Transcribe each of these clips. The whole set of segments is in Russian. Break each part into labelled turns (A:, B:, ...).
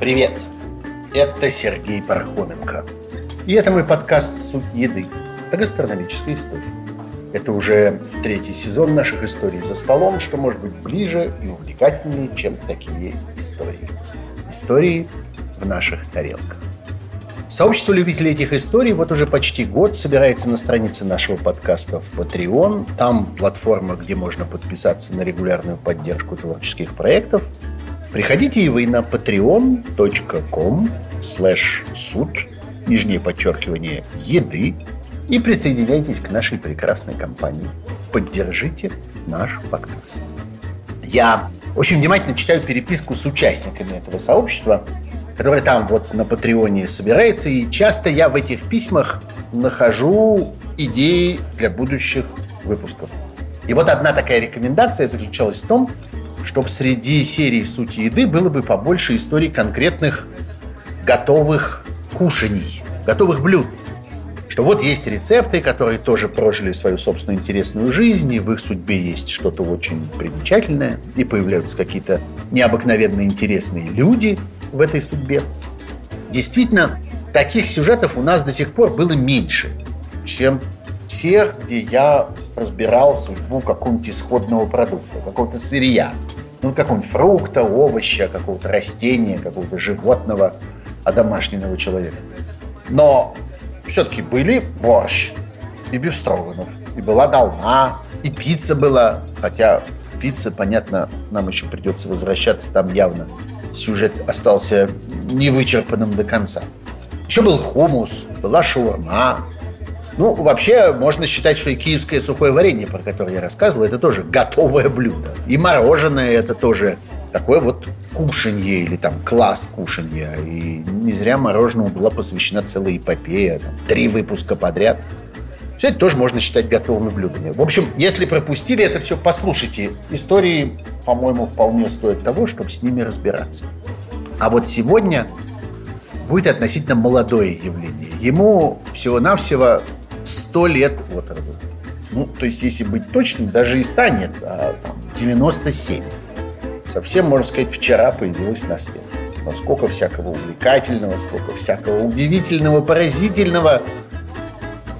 A: Привет! Это Сергей Пархоменко. И это мой подкаст «Суть еды» о гастрономической истории. Это уже третий сезон наших историй за столом, что может быть ближе и увлекательнее, чем такие истории. Истории в наших тарелках. Сообщество любителей этих историй вот уже почти год собирается на странице нашего подкаста в Patreon. Там платформа, где можно подписаться на регулярную поддержку творческих проектов – Приходите и вы на patreon.com slash суд, нижнее подчеркивание, еды, и присоединяйтесь к нашей прекрасной компании. Поддержите наш подкаст. Я очень внимательно читаю переписку с участниками этого сообщества, которое там вот на Патреоне собирается, и часто я в этих письмах нахожу идеи для будущих выпусков. И вот одна такая рекомендация заключалась в том, чтобы среди серии «Сути еды» было бы побольше историй конкретных готовых кушаний, готовых блюд. Что вот есть рецепты, которые тоже прожили свою собственную интересную жизнь, и в их судьбе есть что-то очень примечательное, и появляются какие-то необыкновенно интересные люди в этой судьбе. Действительно, таких сюжетов у нас до сих пор было меньше, чем тех, где я разбирал судьбу какого-нибудь исходного продукта, какого-то сырья ну, какого-нибудь фрукта, овоща, какого-то растения, какого-то животного, одомашненного человека. Но все-таки были борщ и бифстроганов, и была долма, и пицца была, хотя пицца, понятно, нам еще придется возвращаться, там явно сюжет остался невычерпанным до конца. Еще был хумус, была шаурма, ну, вообще, можно считать, что и киевское сухое варенье, про которое я рассказывал, это тоже готовое блюдо. И мороженое это тоже такое вот кушанье или там класс кушанья. И не зря мороженому была посвящена целая эпопея. Там, три выпуска подряд. Все это тоже можно считать готовыми блюдами. В общем, если пропустили это все, послушайте. Истории, по-моему, вполне стоят того, чтобы с ними разбираться. А вот сегодня будет относительно молодое явление. Ему всего-навсего 100 лет от роду. Ну, то есть, если быть точным, даже и станет, а там, 97. Совсем, можно сказать, вчера появилась на свет. Но сколько всякого увлекательного, сколько всякого удивительного, поразительного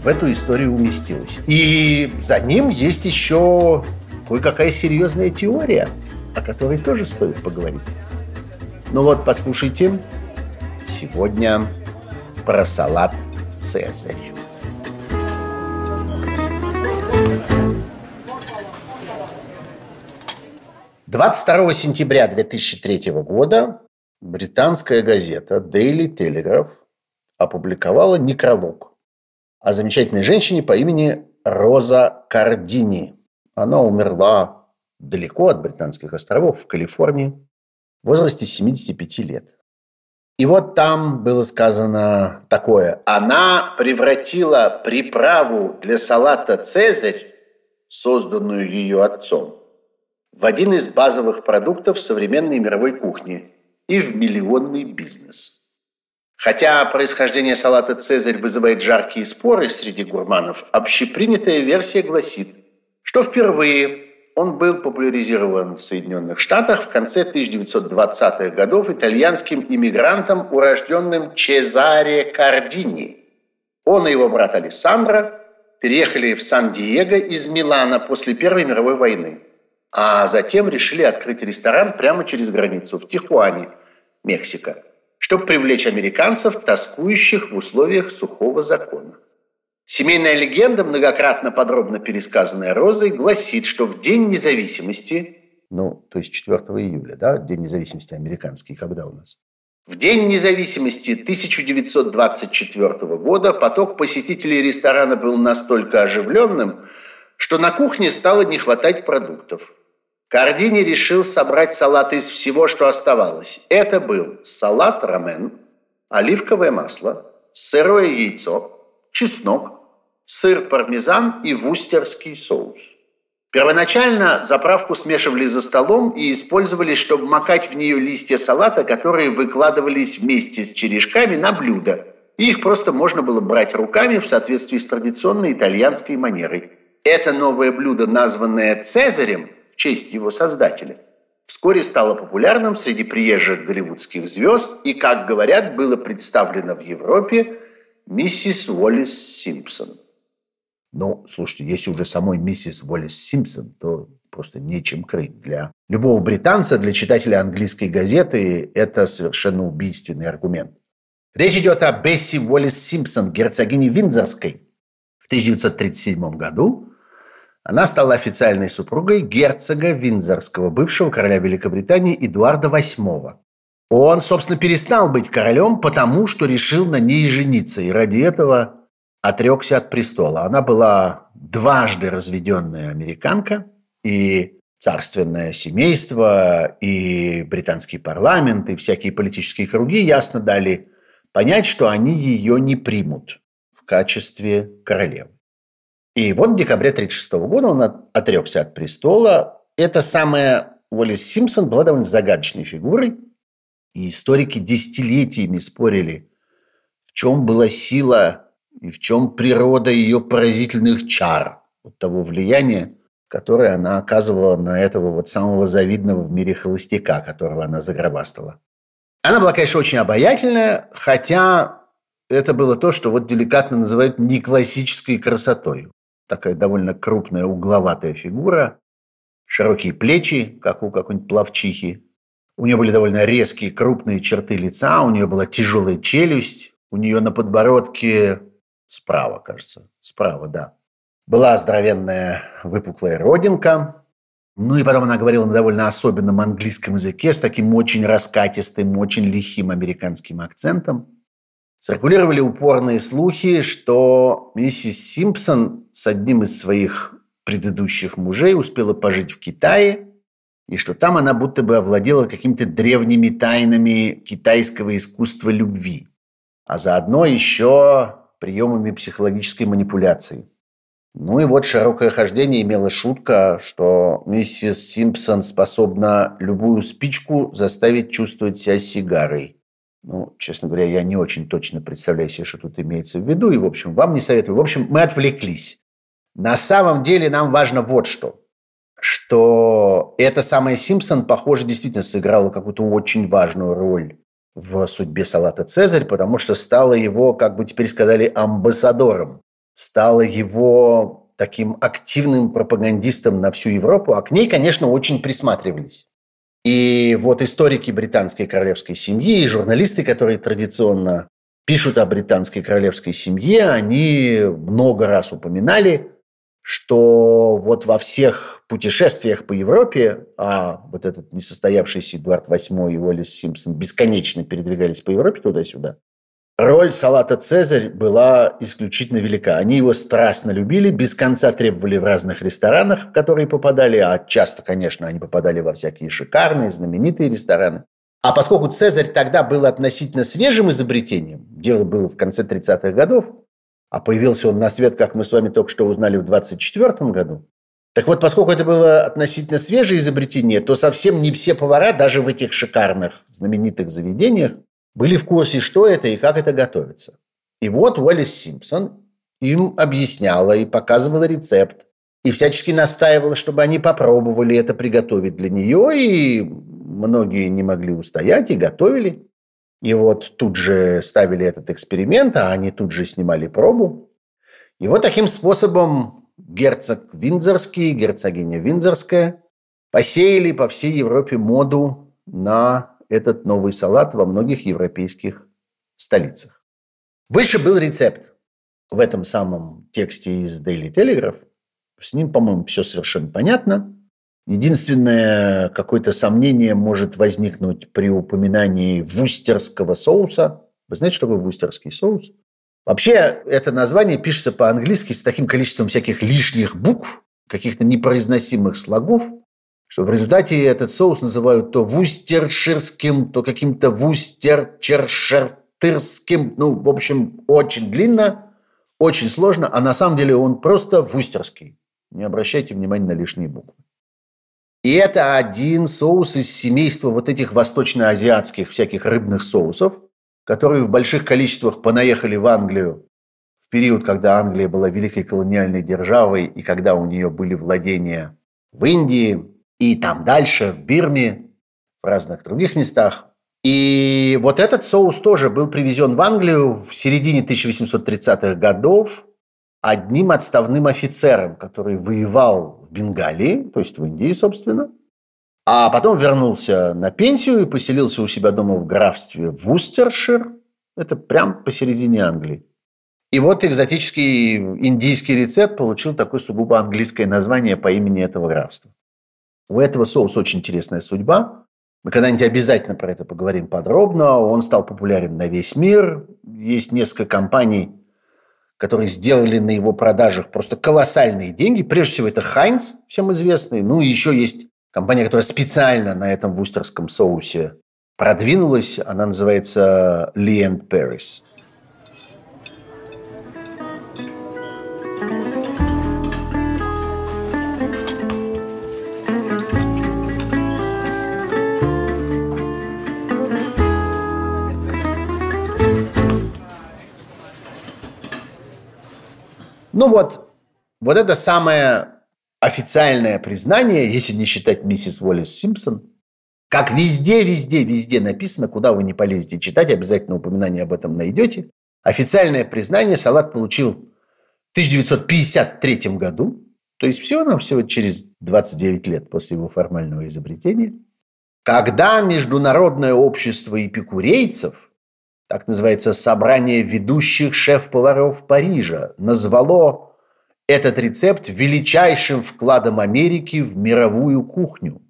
A: в эту историю уместилось. И за ним есть еще кое-какая серьезная теория, о которой тоже стоит поговорить. Ну вот, послушайте, сегодня про салат Цезарь. 22 сентября 2003 года британская газета Daily Telegraph опубликовала некролог о замечательной женщине по имени Роза Кардини. Она умерла далеко от британских островов в Калифорнии в возрасте 75 лет. И вот там было сказано такое. Она превратила приправу для салата «Цезарь», созданную ее отцом, в один из базовых продуктов современной мировой кухни и в миллионный бизнес. Хотя происхождение салата «Цезарь» вызывает жаркие споры среди гурманов, общепринятая версия гласит, что впервые он был популяризирован в Соединенных Штатах в конце 1920-х годов итальянским иммигрантом, урожденным Чезаре Кардини. Он и его брат Алессандро переехали в Сан-Диего из Милана после Первой мировой войны а затем решили открыть ресторан прямо через границу, в Тихуане, Мексика, чтобы привлечь американцев, тоскующих в условиях сухого закона. Семейная легенда, многократно подробно пересказанная Розой, гласит, что в День независимости, ну, то есть 4 июля, да, День независимости американский, когда у нас? В День независимости 1924 года поток посетителей ресторана был настолько оживленным, что на кухне стало не хватать продуктов. Кардини решил собрать салат из всего, что оставалось. Это был салат рамен, оливковое масло, сырое яйцо, чеснок, сыр пармезан и вустерский соус. Первоначально заправку смешивали за столом и использовали, чтобы макать в нее листья салата, которые выкладывались вместе с черешками на блюдо. Их просто можно было брать руками в соответствии с традиционной итальянской манерой. это новое блюдо, названное Цезарем честь его создателя, вскоре стало популярным среди приезжих голливудских звезд и, как говорят, было представлено в Европе миссис Уоллес Симпсон. Ну, слушайте, если уже самой миссис Уоллес Симпсон, то просто нечем крыть. Для любого британца, для читателя английской газеты это совершенно убийственный аргумент. Речь идет о Бесси Уоллес Симпсон, герцогине Виндзорской. В 1937 году она стала официальной супругой герцога Виндзорского, бывшего короля Великобритании Эдуарда VIII. Он, собственно, перестал быть королем, потому что решил на ней жениться, и ради этого отрекся от престола. Она была дважды разведенная американка, и царственное семейство, и британский парламент, и всякие политические круги ясно дали понять, что они ее не примут в качестве королевы. И вот в декабре 1936 года он отрекся от престола. Эта самая Уоллес Симпсон была довольно загадочной фигурой. И историки десятилетиями спорили, в чем была сила и в чем природа ее поразительных чар, вот того влияния, которое она оказывала на этого вот самого завидного в мире холостяка, которого она загробастала. Она была, конечно, очень обаятельная, хотя это было то, что вот деликатно называют не классической красотой такая довольно крупная угловатая фигура, широкие плечи, как у какой-нибудь плавчихи. У нее были довольно резкие крупные черты лица, у нее была тяжелая челюсть, у нее на подбородке справа, кажется, справа, да. Была здоровенная выпуклая родинка. Ну и потом она говорила на довольно особенном английском языке с таким очень раскатистым, очень лихим американским акцентом. Циркулировали упорные слухи, что миссис Симпсон с одним из своих предыдущих мужей успела пожить в Китае, и что там она будто бы овладела какими-то древними тайнами китайского искусства любви, а заодно еще приемами психологической манипуляции. Ну и вот широкое хождение имела шутка, что миссис Симпсон способна любую спичку заставить чувствовать себя сигарой – ну, честно говоря, я не очень точно представляю себе, что тут имеется в виду. И, в общем, вам не советую. В общем, мы отвлеклись. На самом деле нам важно вот что. Что эта самая Симпсон, похоже, действительно сыграла какую-то очень важную роль в судьбе салата «Цезарь», потому что стала его, как бы теперь сказали, амбассадором. Стала его таким активным пропагандистом на всю Европу, а к ней, конечно, очень присматривались. И вот историки британской королевской семьи и журналисты, которые традиционно пишут о британской королевской семье, они много раз упоминали, что вот во всех путешествиях по Европе, а вот этот несостоявшийся Эдуард VIII и Уоллес Симпсон бесконечно передвигались по Европе туда-сюда, Роль салата «Цезарь» была исключительно велика. Они его страстно любили, без конца требовали в разных ресторанах, в которые попадали, а часто, конечно, они попадали во всякие шикарные, знаменитые рестораны. А поскольку «Цезарь» тогда был относительно свежим изобретением, дело было в конце 30-х годов, а появился он на свет, как мы с вами только что узнали, в 24 году, так вот, поскольку это было относительно свежее изобретение, то совсем не все повара, даже в этих шикарных знаменитых заведениях, были в курсе, что это и как это готовится. И вот Уоллес Симпсон им объясняла и показывала рецепт. И всячески настаивала, чтобы они попробовали это приготовить для нее. И многие не могли устоять и готовили. И вот тут же ставили этот эксперимент, а они тут же снимали пробу. И вот таким способом герцог Виндзорский, герцогиня Виндзорская посеяли по всей Европе моду на этот новый салат во многих европейских столицах. Выше был рецепт в этом самом тексте из Daily Telegraph. С ним, по-моему, все совершенно понятно. Единственное какое-то сомнение может возникнуть при упоминании вустерского соуса. Вы знаете, что такое вустерский соус? Вообще, это название пишется по-английски с таким количеством всяких лишних букв, каких-то непроизносимых слогов, что в результате этот соус называют то вустерширским, то каким-то вустерчершертырским. Ну, в общем, очень длинно, очень сложно, а на самом деле он просто вустерский. Не обращайте внимания на лишние буквы. И это один соус из семейства вот этих восточноазиатских всяких рыбных соусов, которые в больших количествах понаехали в Англию период, когда Англия была великой колониальной державой и когда у нее были владения в Индии и там дальше, в Бирме, в разных других местах. И вот этот соус тоже был привезен в Англию в середине 1830-х годов одним отставным офицером, который воевал в Бенгалии, то есть в Индии, собственно, а потом вернулся на пенсию и поселился у себя дома в графстве Вустершир. Это прям посередине Англии. И вот экзотический индийский рецепт получил такое сугубо английское название по имени этого графства. У этого соуса очень интересная судьба. Мы когда-нибудь обязательно про это поговорим подробно. Он стал популярен на весь мир. Есть несколько компаний, которые сделали на его продажах просто колоссальные деньги. Прежде всего, это Хайнс, всем известный. Ну, и еще есть компания, которая специально на этом вустерском соусе продвинулась. Она называется Lee Paris. Ну вот, вот это самое официальное признание, если не считать миссис Уоллес Симпсон, как везде, везде, везде написано, куда вы не полезете читать, обязательно упоминание об этом найдете. Официальное признание салат получил в 1953 году, то есть всего нам всего через 29 лет после его формального изобретения, когда Международное общество эпикурейцев – так называется собрание ведущих шеф-поваров Парижа, назвало этот рецепт величайшим вкладом Америки в мировую кухню.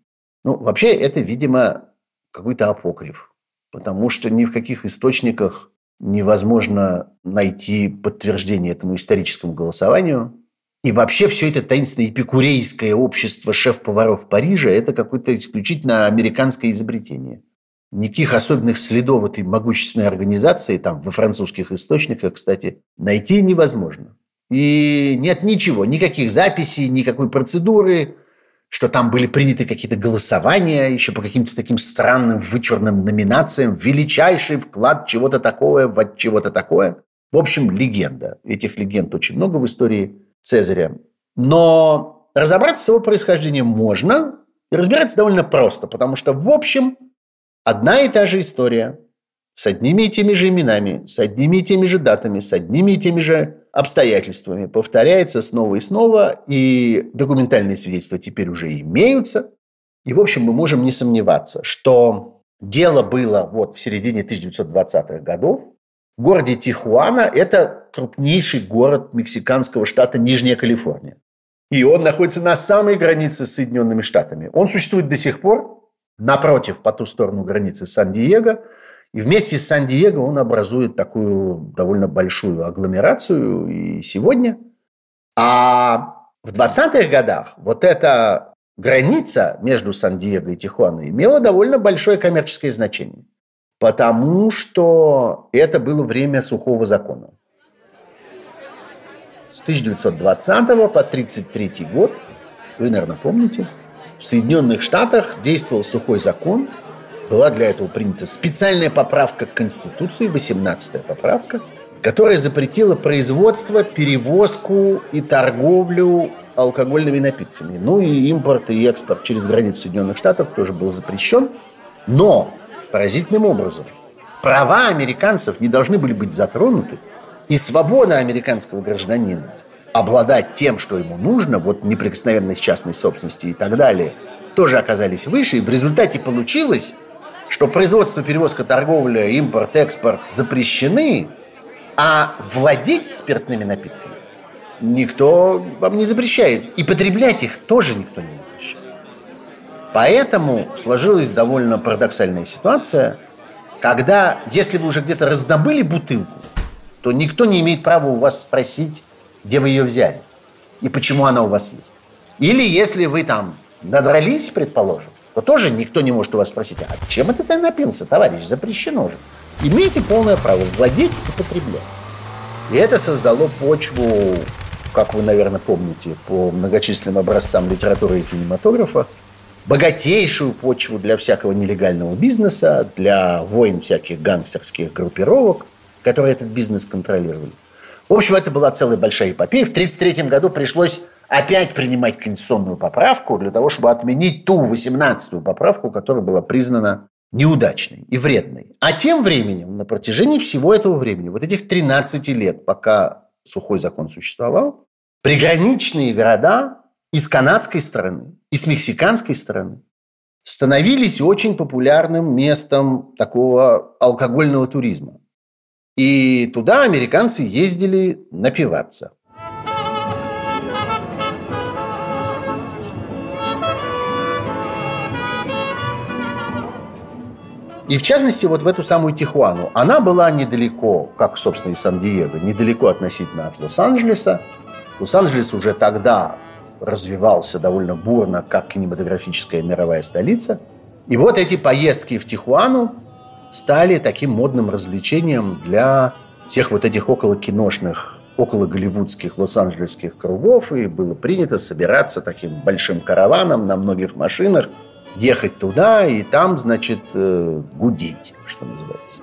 A: Ну, вообще, это, видимо, какой-то апокриф, потому что ни в каких источниках невозможно найти подтверждение этому историческому голосованию. И вообще все это таинственное эпикурейское общество шеф-поваров Парижа – это какое-то исключительно американское изобретение – Никаких особенных следов этой могущественной организации там во французских источниках, кстати, найти невозможно. И нет ничего, никаких записей, никакой процедуры, что там были приняты какие-то голосования еще по каким-то таким странным вычурным номинациям, величайший вклад чего-то такого в чего-то такое. В общем, легенда. Этих легенд очень много в истории Цезаря. Но разобраться с его происхождением можно, и разбираться довольно просто, потому что, в общем, Одна и та же история, с одними и теми же именами, с одними и теми же датами, с одними и теми же обстоятельствами повторяется снова и снова, и документальные свидетельства теперь уже имеются. И, в общем, мы можем не сомневаться, что дело было вот в середине 1920-х годов. В городе Тихуана – это крупнейший город мексиканского штата Нижняя Калифорния. И он находится на самой границе с Соединенными Штатами. Он существует до сих пор, напротив, по ту сторону границы Сан-Диего. И вместе с Сан-Диего он образует такую довольно большую агломерацию и сегодня. А в 20-х годах вот эта граница между Сан-Диего и Тихуаной имела довольно большое коммерческое значение. Потому что это было время сухого закона. С 1920 по 1933 год, вы, наверное, помните, в Соединенных Штатах действовал сухой закон, была для этого принята специальная поправка к Конституции, 18-я поправка, которая запретила производство, перевозку и торговлю алкогольными напитками. Ну и импорт и экспорт через границу Соединенных Штатов тоже был запрещен. Но поразительным образом права американцев не должны были быть затронуты, и свобода американского гражданина обладать тем, что ему нужно, вот неприкосновенность частной собственности и так далее, тоже оказались выше. И в результате получилось, что производство, перевозка, торговля, импорт, экспорт запрещены, а владеть спиртными напитками никто вам не запрещает. И потреблять их тоже никто не запрещает. Поэтому сложилась довольно парадоксальная ситуация, когда, если вы уже где-то раздобыли бутылку, то никто не имеет права у вас спросить, где вы ее взяли и почему она у вас есть. Или если вы там надрались, предположим, то тоже никто не может у вас спросить, а чем это ты напился, товарищ, запрещено же. Имеете полное право владеть и потреблять. И это создало почву, как вы, наверное, помните, по многочисленным образцам литературы и кинематографа, богатейшую почву для всякого нелегального бизнеса, для войн всяких гангстерских группировок, которые этот бизнес контролировали. В общем, это была целая большая эпопея. В 1933 году пришлось опять принимать конституционную поправку для того, чтобы отменить ту 18-ю поправку, которая была признана неудачной и вредной. А тем временем, на протяжении всего этого времени, вот этих 13 лет, пока сухой закон существовал, приграничные города и с канадской стороны, и с мексиканской стороны становились очень популярным местом такого алкогольного туризма. И туда американцы ездили напиваться. И в частности, вот в эту самую Тихуану. Она была недалеко, как, собственно, и Сан-Диего, недалеко относительно от Лос-Анджелеса. Лос-Анджелес уже тогда развивался довольно бурно, как кинематографическая мировая столица. И вот эти поездки в Тихуану стали таким модным развлечением для всех вот этих около киношных, около голливудских лос-анджелесских кругов, и было принято собираться таким большим караваном на многих машинах, ехать туда и там, значит, э, гудеть, что называется.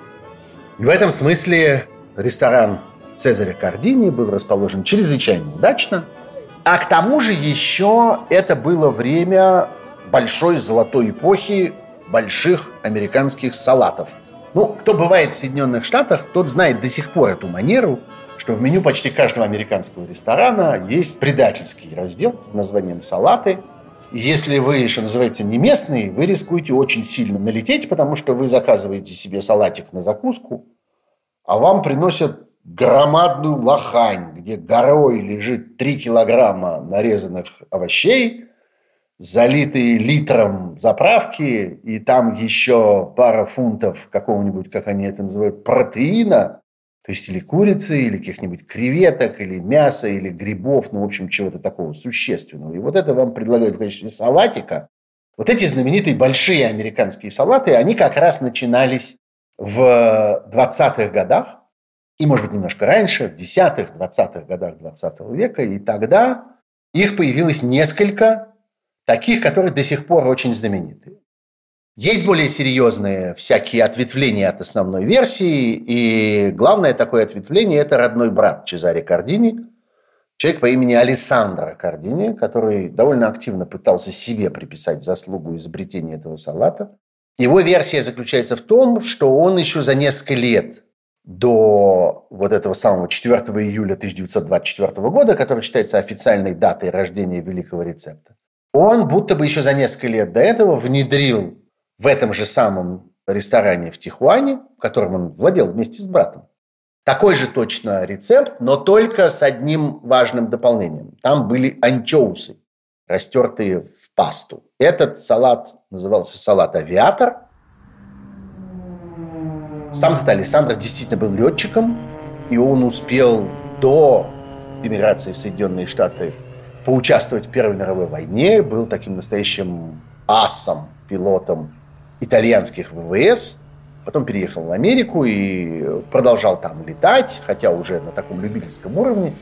A: И в этом смысле ресторан Цезаря Кардини был расположен чрезвычайно удачно. А к тому же еще это было время большой золотой эпохи больших американских салатов. Ну, кто бывает в Соединенных Штатах, тот знает до сих пор эту манеру, что в меню почти каждого американского ресторана есть предательский раздел под названием «салаты». Если вы, еще называется, не местный, вы рискуете очень сильно налететь, потому что вы заказываете себе салатик на закуску, а вам приносят громадную лохань, где горой лежит 3 килограмма нарезанных овощей – залитые литром заправки, и там еще пара фунтов какого-нибудь, как они это называют, протеина, то есть или курицы, или каких-нибудь креветок, или мяса, или грибов, ну, в общем, чего-то такого существенного. И вот это вам предлагают в качестве салатика. Вот эти знаменитые большие американские салаты, они как раз начинались в 20-х годах, и, может быть, немножко раньше, в 10-х, 20-х годах 20 века, и тогда их появилось несколько, таких, которые до сих пор очень знамениты. Есть более серьезные всякие ответвления от основной версии, и главное такое ответвление – это родной брат Чезаре Кардини, человек по имени Алессандро Кардини, который довольно активно пытался себе приписать заслугу изобретения этого салата. Его версия заключается в том, что он еще за несколько лет до вот этого самого 4 июля 1924 года, который считается официальной датой рождения великого рецепта, он будто бы еще за несколько лет до этого внедрил в этом же самом ресторане в Тихуане, которым он владел вместе с братом, такой же точно рецепт, но только с одним важным дополнением. Там были анчоусы, растертые в пасту. Этот салат назывался салат «Авиатор». Сам-то Александр действительно был летчиком, и он успел до эмиграции в Соединенные Штаты поучаствовать в Первой мировой войне, был таким настоящим асом, пилотом итальянских ВВС, потом переехал в Америку и продолжал там летать, хотя уже на таком любительском уровне.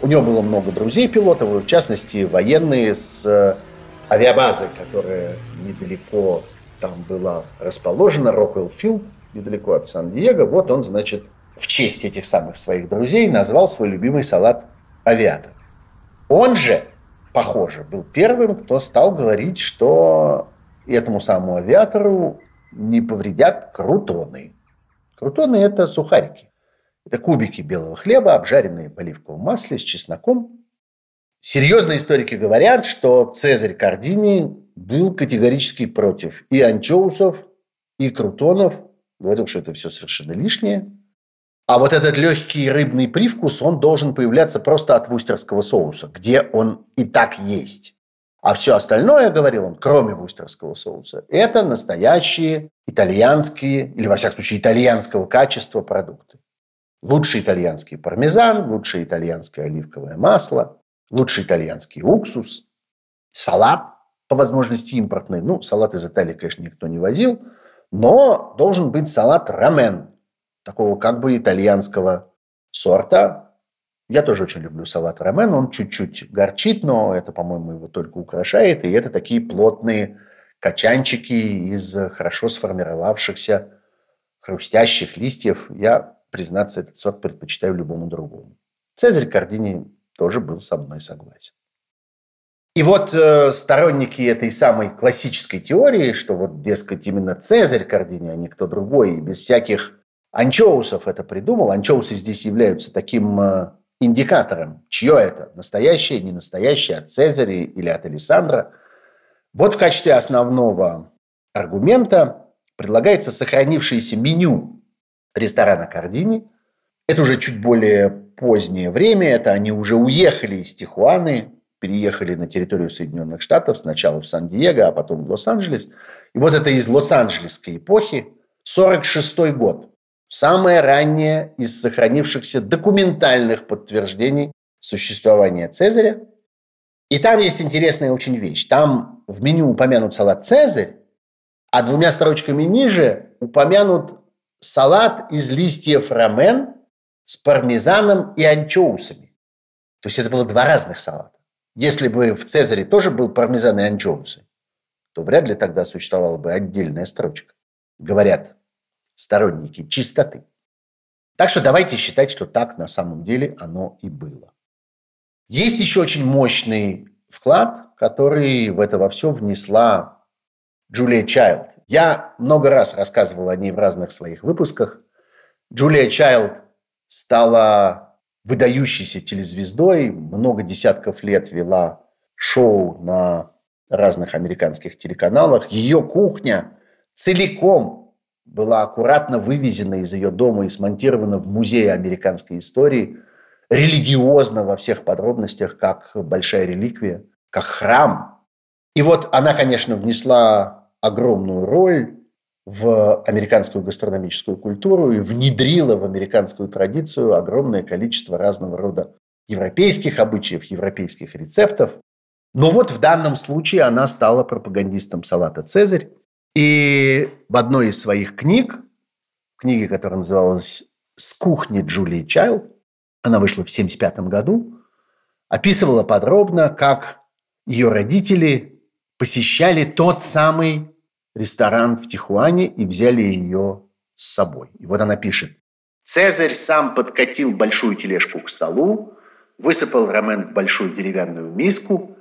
A: У него было много друзей-пилотов, в частности, военные с авиабазы, которая недалеко там была расположена, Роквелл Филд, недалеко от Сан-Диего. Вот он, значит, в честь этих самых своих друзей назвал свой любимый салат «Авиатор». Он же похоже, был первым, кто стал говорить, что этому самому авиатору не повредят крутоны. Крутоны – это сухарики. Это кубики белого хлеба, обжаренные в оливковом масле с чесноком. Серьезные историки говорят, что Цезарь Кардини был категорически против и анчоусов, и крутонов. Говорил, что это все совершенно лишнее. А вот этот легкий рыбный привкус, он должен появляться просто от вустерского соуса, где он и так есть. А все остальное, говорил он, кроме вустерского соуса, это настоящие итальянские, или во всяком случае итальянского качества продукты. Лучший итальянский пармезан, лучшее итальянское оливковое масло, лучший итальянский уксус, салат, по возможности импортный. Ну, салат из Италии, конечно, никто не возил, но должен быть салат рамен, такого как бы итальянского сорта. Я тоже очень люблю салат рамен. Он чуть-чуть горчит, но это, по-моему, его только украшает. И это такие плотные качанчики из хорошо сформировавшихся хрустящих листьев. Я, признаться, этот сорт предпочитаю любому другому. Цезарь Кардини тоже был со мной согласен. И вот э, сторонники этой самой классической теории, что вот, дескать, именно Цезарь Кардини, а не кто другой, без всяких анчоусов это придумал. Анчоусы здесь являются таким э, индикатором, чье это, настоящее, не настоящее, от Цезаря или от Александра. Вот в качестве основного аргумента предлагается сохранившееся меню ресторана Кардини. Это уже чуть более позднее время, это они уже уехали из Тихуаны, переехали на территорию Соединенных Штатов, сначала в Сан-Диего, а потом в Лос-Анджелес. И вот это из Лос-Анджелесской эпохи, 46 год. Самое раннее из сохранившихся документальных подтверждений существования Цезаря. И там есть интересная очень вещь. Там в меню упомянут салат Цезарь, а двумя строчками ниже упомянут салат из листьев ромен с пармезаном и анчоусами. То есть это было два разных салата. Если бы в Цезаре тоже был пармезан и анчоусы, то вряд ли тогда существовала бы отдельная строчка. Говорят сторонники чистоты. Так что давайте считать, что так на самом деле оно и было. Есть еще очень мощный вклад, который в это во все внесла Джулия Чайлд. Я много раз рассказывал о ней в разных своих выпусках. Джулия Чайлд стала выдающейся телезвездой, много десятков лет вела шоу на разных американских телеканалах. Ее кухня целиком была аккуратно вывезена из ее дома и смонтирована в Музее американской истории, религиозно во всех подробностях, как большая реликвия, как храм. И вот она, конечно, внесла огромную роль в американскую гастрономическую культуру и внедрила в американскую традицию огромное количество разного рода европейских обычаев, европейских рецептов. Но вот в данном случае она стала пропагандистом салата «Цезарь». И в одной из своих книг, книге, которая называлась «С кухни Джулии Чайлд», она вышла в 1975 году, описывала подробно, как ее родители посещали тот самый ресторан в Тихуане и взяли ее с собой. И вот она пишет. Цезарь сам подкатил большую тележку к столу, высыпал рамен в большую деревянную миску.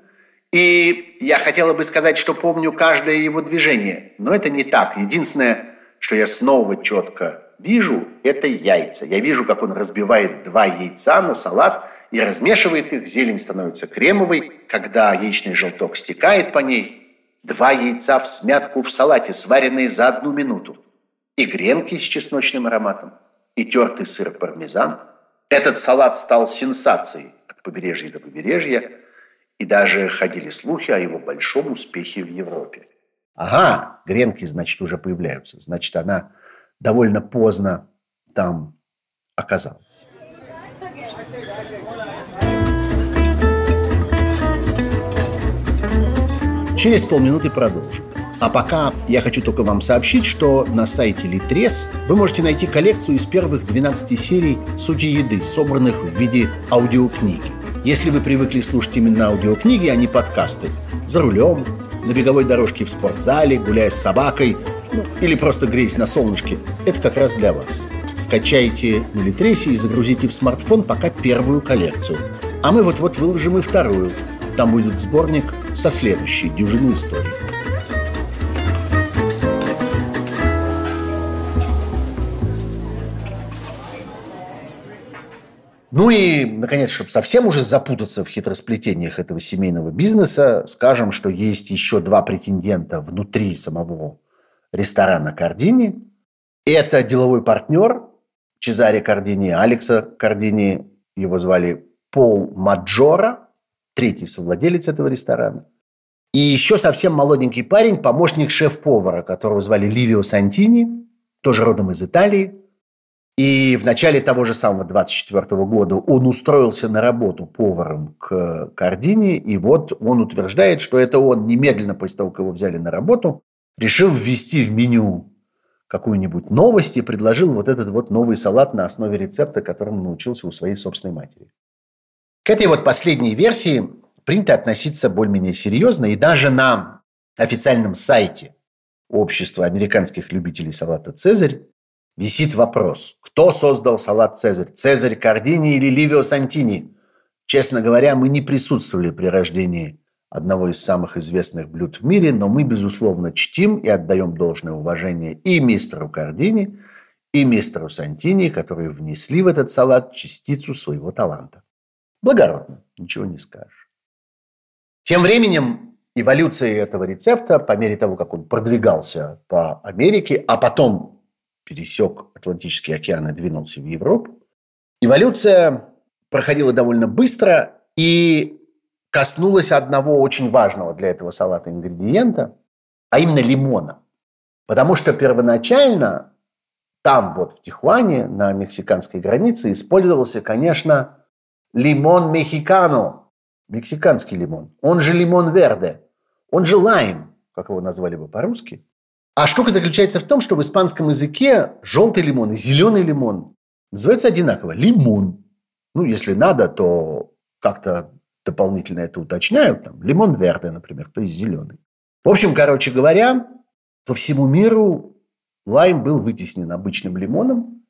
A: И я хотела бы сказать, что помню каждое его движение, но это не так. Единственное, что я снова четко вижу, это яйца. Я вижу, как он разбивает два яйца на салат и размешивает их. Зелень становится кремовой. Когда яичный желток стекает по ней, два яйца в смятку в салате, сваренные за одну минуту, и гренки с чесночным ароматом, и тертый сыр пармезан. Этот салат стал сенсацией от побережья до побережья, и даже ходили слухи о его большом успехе в Европе. Ага, гренки, значит, уже появляются. Значит, она довольно поздно там оказалась. Через полминуты продолжим. А пока я хочу только вам сообщить, что на сайте Литрес вы можете найти коллекцию из первых 12 серий «Сути еды», собранных в виде аудиокниги. Если вы привыкли слушать именно аудиокниги, а не подкасты, за рулем, на беговой дорожке в спортзале, гуляя с собакой, ну, или просто греясь на солнышке, это как раз для вас. Скачайте на Литресе и загрузите в смартфон пока первую коллекцию. А мы вот-вот выложим и вторую. Там будет сборник со следующей дюжиной историй. Ну и, наконец, чтобы совсем уже запутаться в хитросплетениях этого семейного бизнеса, скажем, что есть еще два претендента внутри самого ресторана Кардини. Это деловой партнер Чезаре Кардини, Алекса Кардини, его звали Пол Маджора, третий совладелец этого ресторана. И еще совсем молоденький парень, помощник шеф-повара, которого звали Ливио Сантини, тоже родом из Италии. И в начале того же самого 24 года он устроился на работу поваром к Кардини, и вот он утверждает, что это он немедленно после того, как его взяли на работу, решил ввести в меню какую-нибудь новость и предложил вот этот вот новый салат на основе рецепта, которому научился у своей собственной матери. К этой вот последней версии принято относиться более-менее серьезно, и даже на официальном сайте Общества американских любителей салата «Цезарь» висит вопрос, Кто создал салат «Цезарь»? Цезарь Кардини или Ливио Сантини? Честно говоря, мы не присутствовали при рождении одного из самых известных блюд в мире, но мы, безусловно, чтим и отдаем должное уважение и мистеру Кардини, и мистеру Сантини, которые внесли в этот салат частицу своего таланта. Благородно, ничего не скажешь. Тем временем эволюция этого рецепта, по мере того, как он продвигался по Америке, а потом пересек Атлантический океан и двинулся в Европу, эволюция проходила довольно быстро и коснулась одного очень важного для этого салата ингредиента, а именно лимона. Потому что первоначально там, вот в Тихуане, на мексиканской границе, использовался, конечно, лимон мexicano, мексиканский лимон. Он же лимон верде, он же лайм, как его назвали бы по-русски. А штука заключается в том, что в испанском языке желтый лимон и зеленый лимон называются одинаково – лимон. Ну, если надо, то как-то дополнительно это уточняют. Там, лимон верде, например, то есть зеленый. В общем, короче говоря, по всему миру лайм был вытеснен обычным лимоном.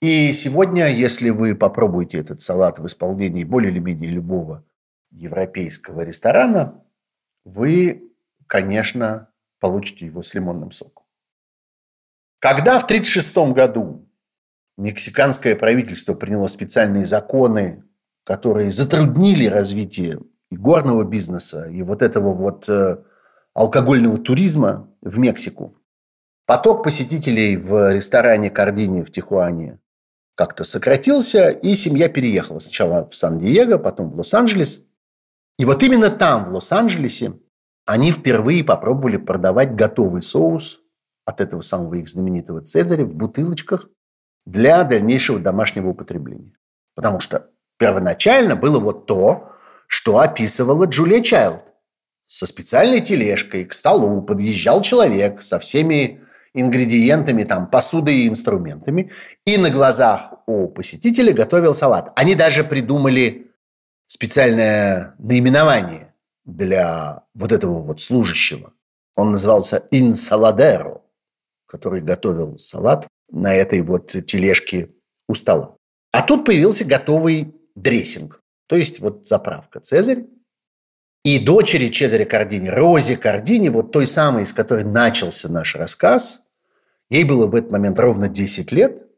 A: И сегодня, если вы попробуете этот салат в исполнении более или менее любого европейского ресторана, вы, конечно, получите его с лимонным соком. Когда в 1936 году мексиканское правительство приняло специальные законы, которые затруднили развитие и горного бизнеса, и вот этого вот э, алкогольного туризма в Мексику, поток посетителей в ресторане Кардини в Тихуане как-то сократился, и семья переехала сначала в Сан-Диего, потом в Лос-Анджелес. И вот именно там, в Лос-Анджелесе, они впервые попробовали продавать готовый соус от этого самого их знаменитого Цезаря в бутылочках для дальнейшего домашнего употребления. Потому что первоначально было вот то, что описывала Джулия Чайлд. Со специальной тележкой к столу подъезжал человек со всеми ингредиентами, там, посудой и инструментами, и на глазах у посетителя готовил салат. Они даже придумали специальное наименование для вот этого вот служащего. Он назывался инсаладеро, который готовил салат на этой вот тележке у стола. А тут появился готовый дрессинг, то есть вот заправка Цезарь. И дочери Чезаря Кардини, Розе Кардини, вот той самой, с которой начался наш рассказ, ей было в этот момент ровно 10 лет,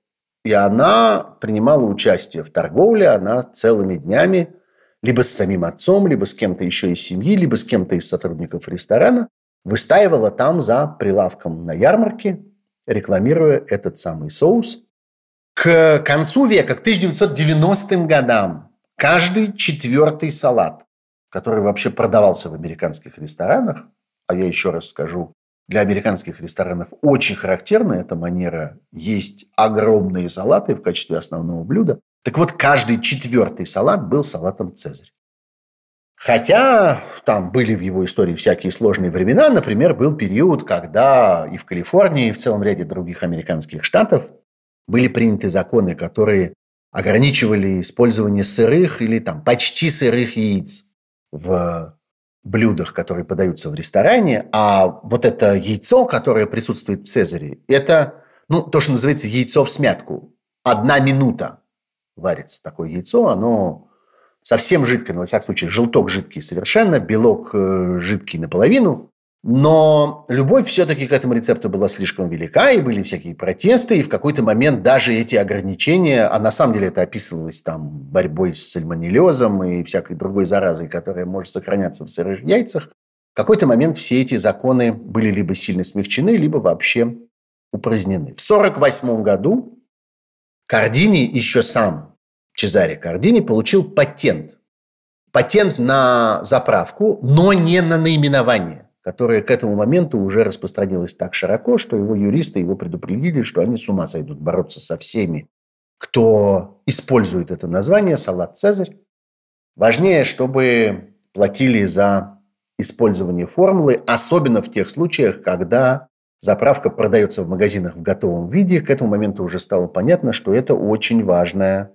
A: и она принимала участие в торговле, она целыми днями либо с самим отцом, либо с кем-то еще из семьи, либо с кем-то из сотрудников ресторана, выстаивала там за прилавком на ярмарке, рекламируя этот самый соус. К концу века, к 1990 годам, каждый четвертый салат, который вообще продавался в американских ресторанах, а я еще раз скажу, для американских ресторанов очень характерна эта манера есть огромные салаты в качестве основного блюда. Так вот, каждый четвертый салат был салатом «Цезарь». Хотя там были в его истории всякие сложные времена. Например, был период, когда и в Калифорнии, и в целом ряде других американских штатов были приняты законы, которые ограничивали использование сырых или там почти сырых яиц в блюдах, которые подаются в ресторане. А вот это яйцо, которое присутствует в Цезаре, это ну, то, что называется яйцо в смятку. Одна минута варится такое яйцо, оно совсем жидкое, но, во всяком случае, желток жидкий совершенно, белок э, жидкий наполовину. Но любовь все-таки к этому рецепту была слишком велика, и были всякие протесты, и в какой-то момент даже эти ограничения, а на самом деле это описывалось там борьбой с сальмонеллезом и всякой другой заразой, которая может сохраняться в сырых яйцах, в какой-то момент все эти законы были либо сильно смягчены, либо вообще упразднены. В 1948 году Кардини еще сам, Чезаре Кардини, получил патент. Патент на заправку, но не на наименование, которое к этому моменту уже распространилось так широко, что его юристы его предупредили, что они с ума сойдут бороться со всеми, кто использует это название, салат «Цезарь». Важнее, чтобы платили за использование формулы, особенно в тех случаях, когда Заправка продается в магазинах в готовом виде. К этому моменту уже стало понятно, что это очень важная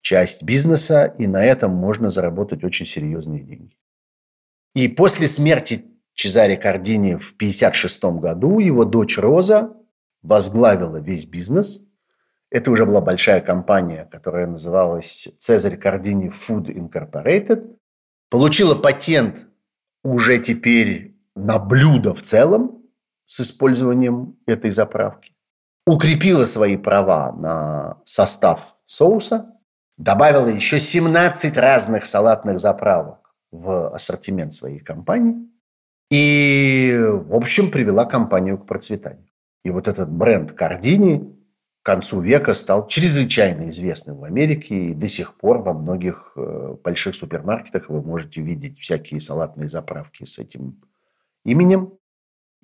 A: часть бизнеса, и на этом можно заработать очень серьезные деньги. И после смерти Чезаре Кардини в 1956 году его дочь Роза возглавила весь бизнес. Это уже была большая компания, которая называлась Цезарь Кардини Food Incorporated. Получила патент уже теперь на блюдо в целом с использованием этой заправки. Укрепила свои права на состав соуса. Добавила еще 17 разных салатных заправок в ассортимент своей компании. И, в общем, привела компанию к процветанию. И вот этот бренд Кардини к концу века стал чрезвычайно известным в Америке. И до сих пор во многих э, больших супермаркетах вы можете видеть всякие салатные заправки с этим именем.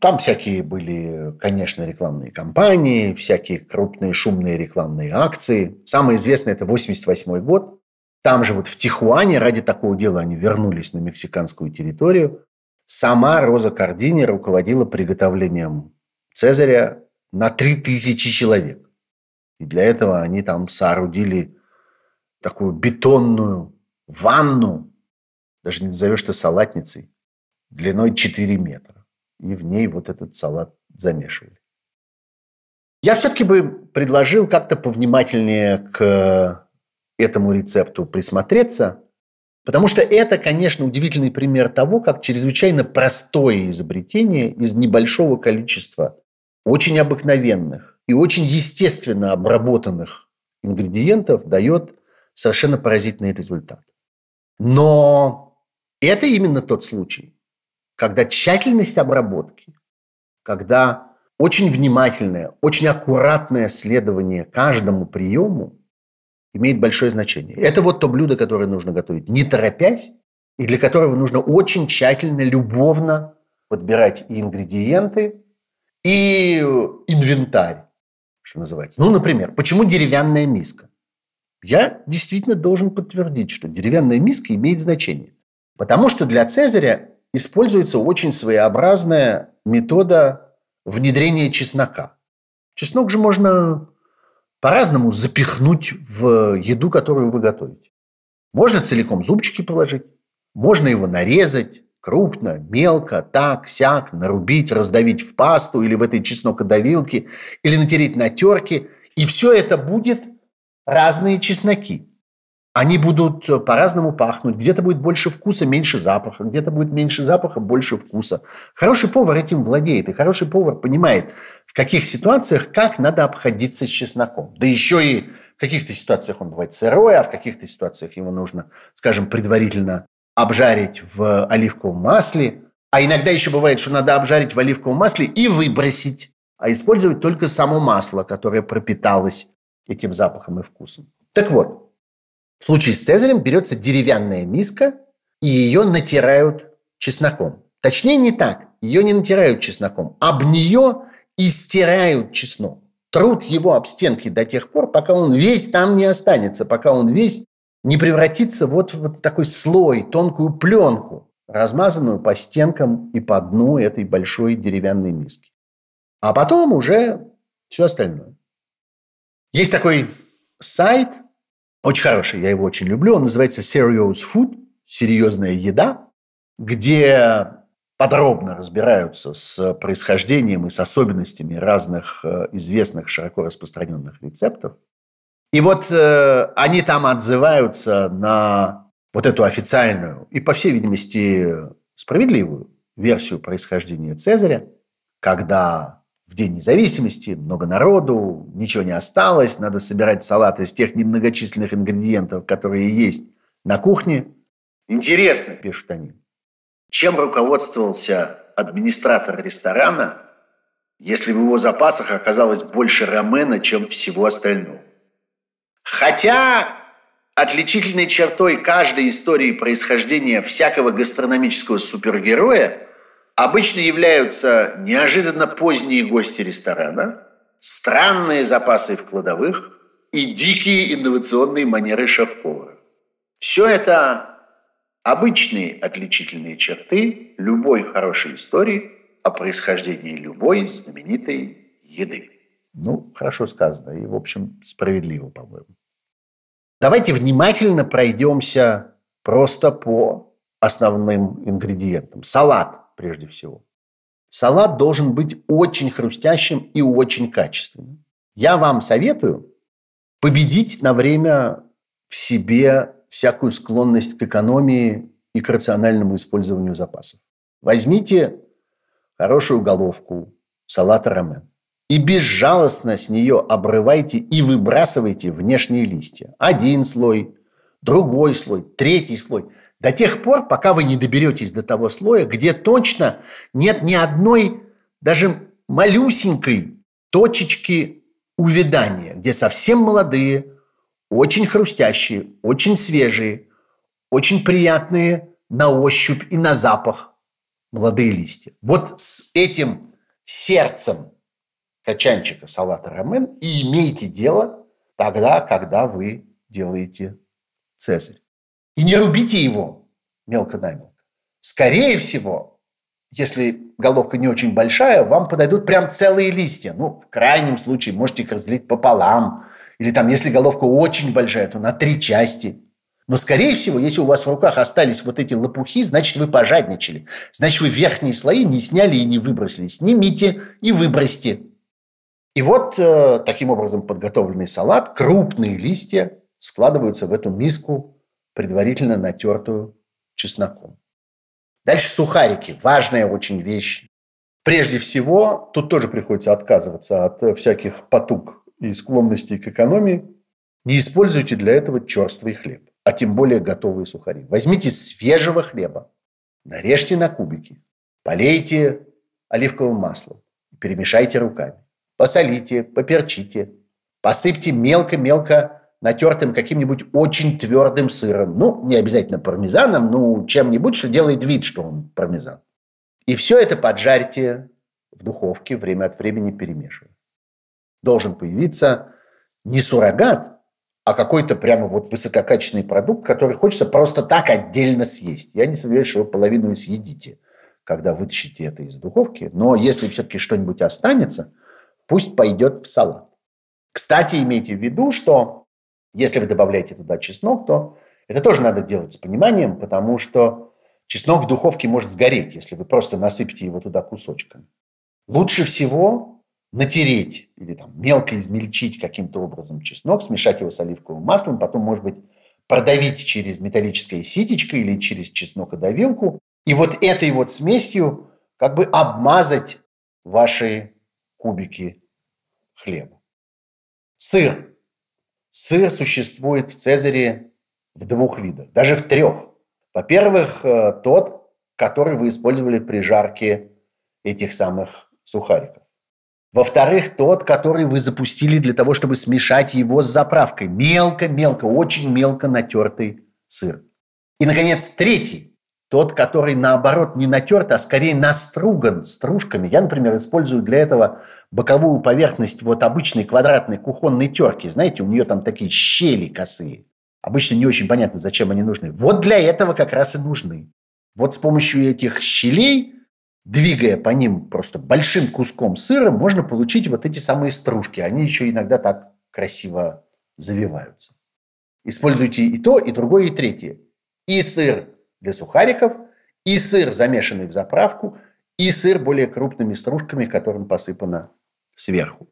A: Там всякие были, конечно, рекламные кампании, всякие крупные шумные рекламные акции. Самое известное – это 88 год. Там же вот в Тихуане ради такого дела они вернулись на мексиканскую территорию. Сама Роза Кардини руководила приготовлением Цезаря на 3000 человек. И для этого они там соорудили такую бетонную ванну, даже не назовешь это салатницей, длиной 4 метра. И в ней вот этот салат замешивали. Я все-таки бы предложил как-то повнимательнее к этому рецепту присмотреться, Потому что это, конечно, удивительный пример того, как чрезвычайно простое изобретение из небольшого количества очень обыкновенных и очень естественно обработанных ингредиентов дает совершенно поразительный результат. Но это именно тот случай, когда тщательность обработки, когда очень внимательное, очень аккуратное следование каждому приему имеет большое значение. Это вот то блюдо, которое нужно готовить не торопясь, и для которого нужно очень тщательно, любовно подбирать и ингредиенты, и инвентарь, что называется. Ну, например, почему деревянная миска? Я действительно должен подтвердить, что деревянная миска имеет значение. Потому что для Цезаря используется очень своеобразная метода внедрения чеснока. Чеснок же можно по-разному запихнуть в еду, которую вы готовите. Можно целиком зубчики положить, можно его нарезать крупно, мелко, так, сяк, нарубить, раздавить в пасту или в этой чеснокодавилке, или натереть на терке. И все это будет разные чесноки они будут э, по-разному пахнуть. Где-то будет больше вкуса, меньше запаха. Где-то будет меньше запаха, больше вкуса. Хороший повар этим владеет. И хороший повар понимает, в каких ситуациях как надо обходиться с чесноком. Да еще и в каких-то ситуациях он бывает сырой, а в каких-то ситуациях его нужно, скажем, предварительно обжарить в оливковом масле. А иногда еще бывает, что надо обжарить в оливковом масле и выбросить, а использовать только само масло, которое пропиталось этим запахом и вкусом. Так вот, в случае с Цезарем берется деревянная миска, и ее натирают чесноком. Точнее, не так. Ее не натирают чесноком. Об нее и стирают чеснок. Труд его об стенки до тех пор, пока он весь там не останется, пока он весь не превратится вот в вот такой слой, тонкую пленку, размазанную по стенкам и по дну этой большой деревянной миски. А потом уже все остальное. Есть такой сайт – очень хороший, я его очень люблю. Он называется Serious Food, серьезная еда, где подробно разбираются с происхождением и с особенностями разных э, известных, широко распространенных рецептов. И вот э, они там отзываются на вот эту официальную и, по всей видимости, справедливую версию происхождения Цезаря, когда в День независимости, много народу, ничего не осталось, надо собирать салат из тех немногочисленных ингредиентов, которые есть на кухне. Интересно, пишут они, чем руководствовался администратор ресторана, если в его запасах оказалось больше ромена, чем всего остального. Хотя отличительной чертой каждой истории происхождения всякого гастрономического супергероя обычно являются неожиданно поздние гости ресторана, странные запасы в кладовых и дикие инновационные манеры шеф-повара. Все это обычные отличительные черты любой хорошей истории о происхождении любой знаменитой еды. Ну, хорошо сказано и, в общем, справедливо, по-моему. Давайте внимательно пройдемся просто по основным ингредиентам. Салат – прежде всего. Салат должен быть очень хрустящим и очень качественным. Я вам советую победить на время в себе всякую склонность к экономии и к рациональному использованию запасов. Возьмите хорошую головку салата рамен и безжалостно с нее обрывайте и выбрасывайте внешние листья. Один слой, другой слой, третий слой. До тех пор, пока вы не доберетесь до того слоя, где точно нет ни одной, даже малюсенькой точечки увядания, где совсем молодые, очень хрустящие, очень свежие, очень приятные на ощупь и на запах молодые листья. Вот с этим сердцем качанчика салата рамен и имейте дело тогда, когда вы делаете цезарь. И не рубите его мелко на мелко. Скорее всего, если головка не очень большая, вам подойдут прям целые листья. Ну, в крайнем случае, можете их разделить пополам. Или там, если головка очень большая, то на три части. Но, скорее всего, если у вас в руках остались вот эти лопухи, значит, вы пожадничали. Значит, вы верхние слои не сняли и не выбросили. Снимите и выбросьте. И вот э, таким образом подготовленный салат, крупные листья складываются в эту миску, предварительно натертую чесноком. Дальше сухарики. Важная очень вещь. Прежде всего, тут тоже приходится отказываться от всяких потуг и склонностей к экономии. Не используйте для этого черствый хлеб а тем более готовые сухари. Возьмите свежего хлеба, нарежьте на кубики, полейте оливковым маслом, перемешайте руками, посолите, поперчите, посыпьте мелко-мелко натертым каким-нибудь очень твердым сыром. Ну, не обязательно пармезаном, ну, чем-нибудь, что делает вид, что он пармезан. И все это поджарьте в духовке, время от времени перемешивая. Должен появиться не суррогат, а какой-то прямо вот высококачественный продукт, который хочется просто так отдельно съесть. Я не сомневаюсь, что вы половину съедите, когда вытащите это из духовки. Но если все-таки что-нибудь останется, пусть пойдет в салат. Кстати, имейте в виду, что если вы добавляете туда чеснок, то это тоже надо делать с пониманием, потому что чеснок в духовке может сгореть, если вы просто насыпите его туда кусочками. Лучше всего натереть или там мелко измельчить каким-то образом чеснок, смешать его с оливковым маслом, потом, может быть, продавить через металлическое ситечко или через чеснокодавилку, и вот этой вот смесью как бы обмазать ваши кубики хлеба. Сыр. Сыр существует в Цезаре в двух видах, даже в трех. Во-первых, э, тот, который вы использовали при жарке этих самых сухариков. Во-вторых, тот, который вы запустили для того, чтобы смешать его с заправкой. Мелко-мелко, очень мелко натертый сыр. И, наконец, третий. Тот, который, наоборот, не натерт, а скорее наструган стружками. Я, например, использую для этого боковую поверхность вот обычной квадратной кухонной терки. Знаете, у нее там такие щели косые. Обычно не очень понятно, зачем они нужны. Вот для этого как раз и нужны. Вот с помощью этих щелей двигая по ним просто большим куском сыра, можно получить вот эти самые стружки. Они еще иногда так красиво завиваются. Используйте и то, и другое, и третье. И сыр для сухариков, и сыр, замешанный в заправку, и сыр более крупными стружками, которым посыпано сверху.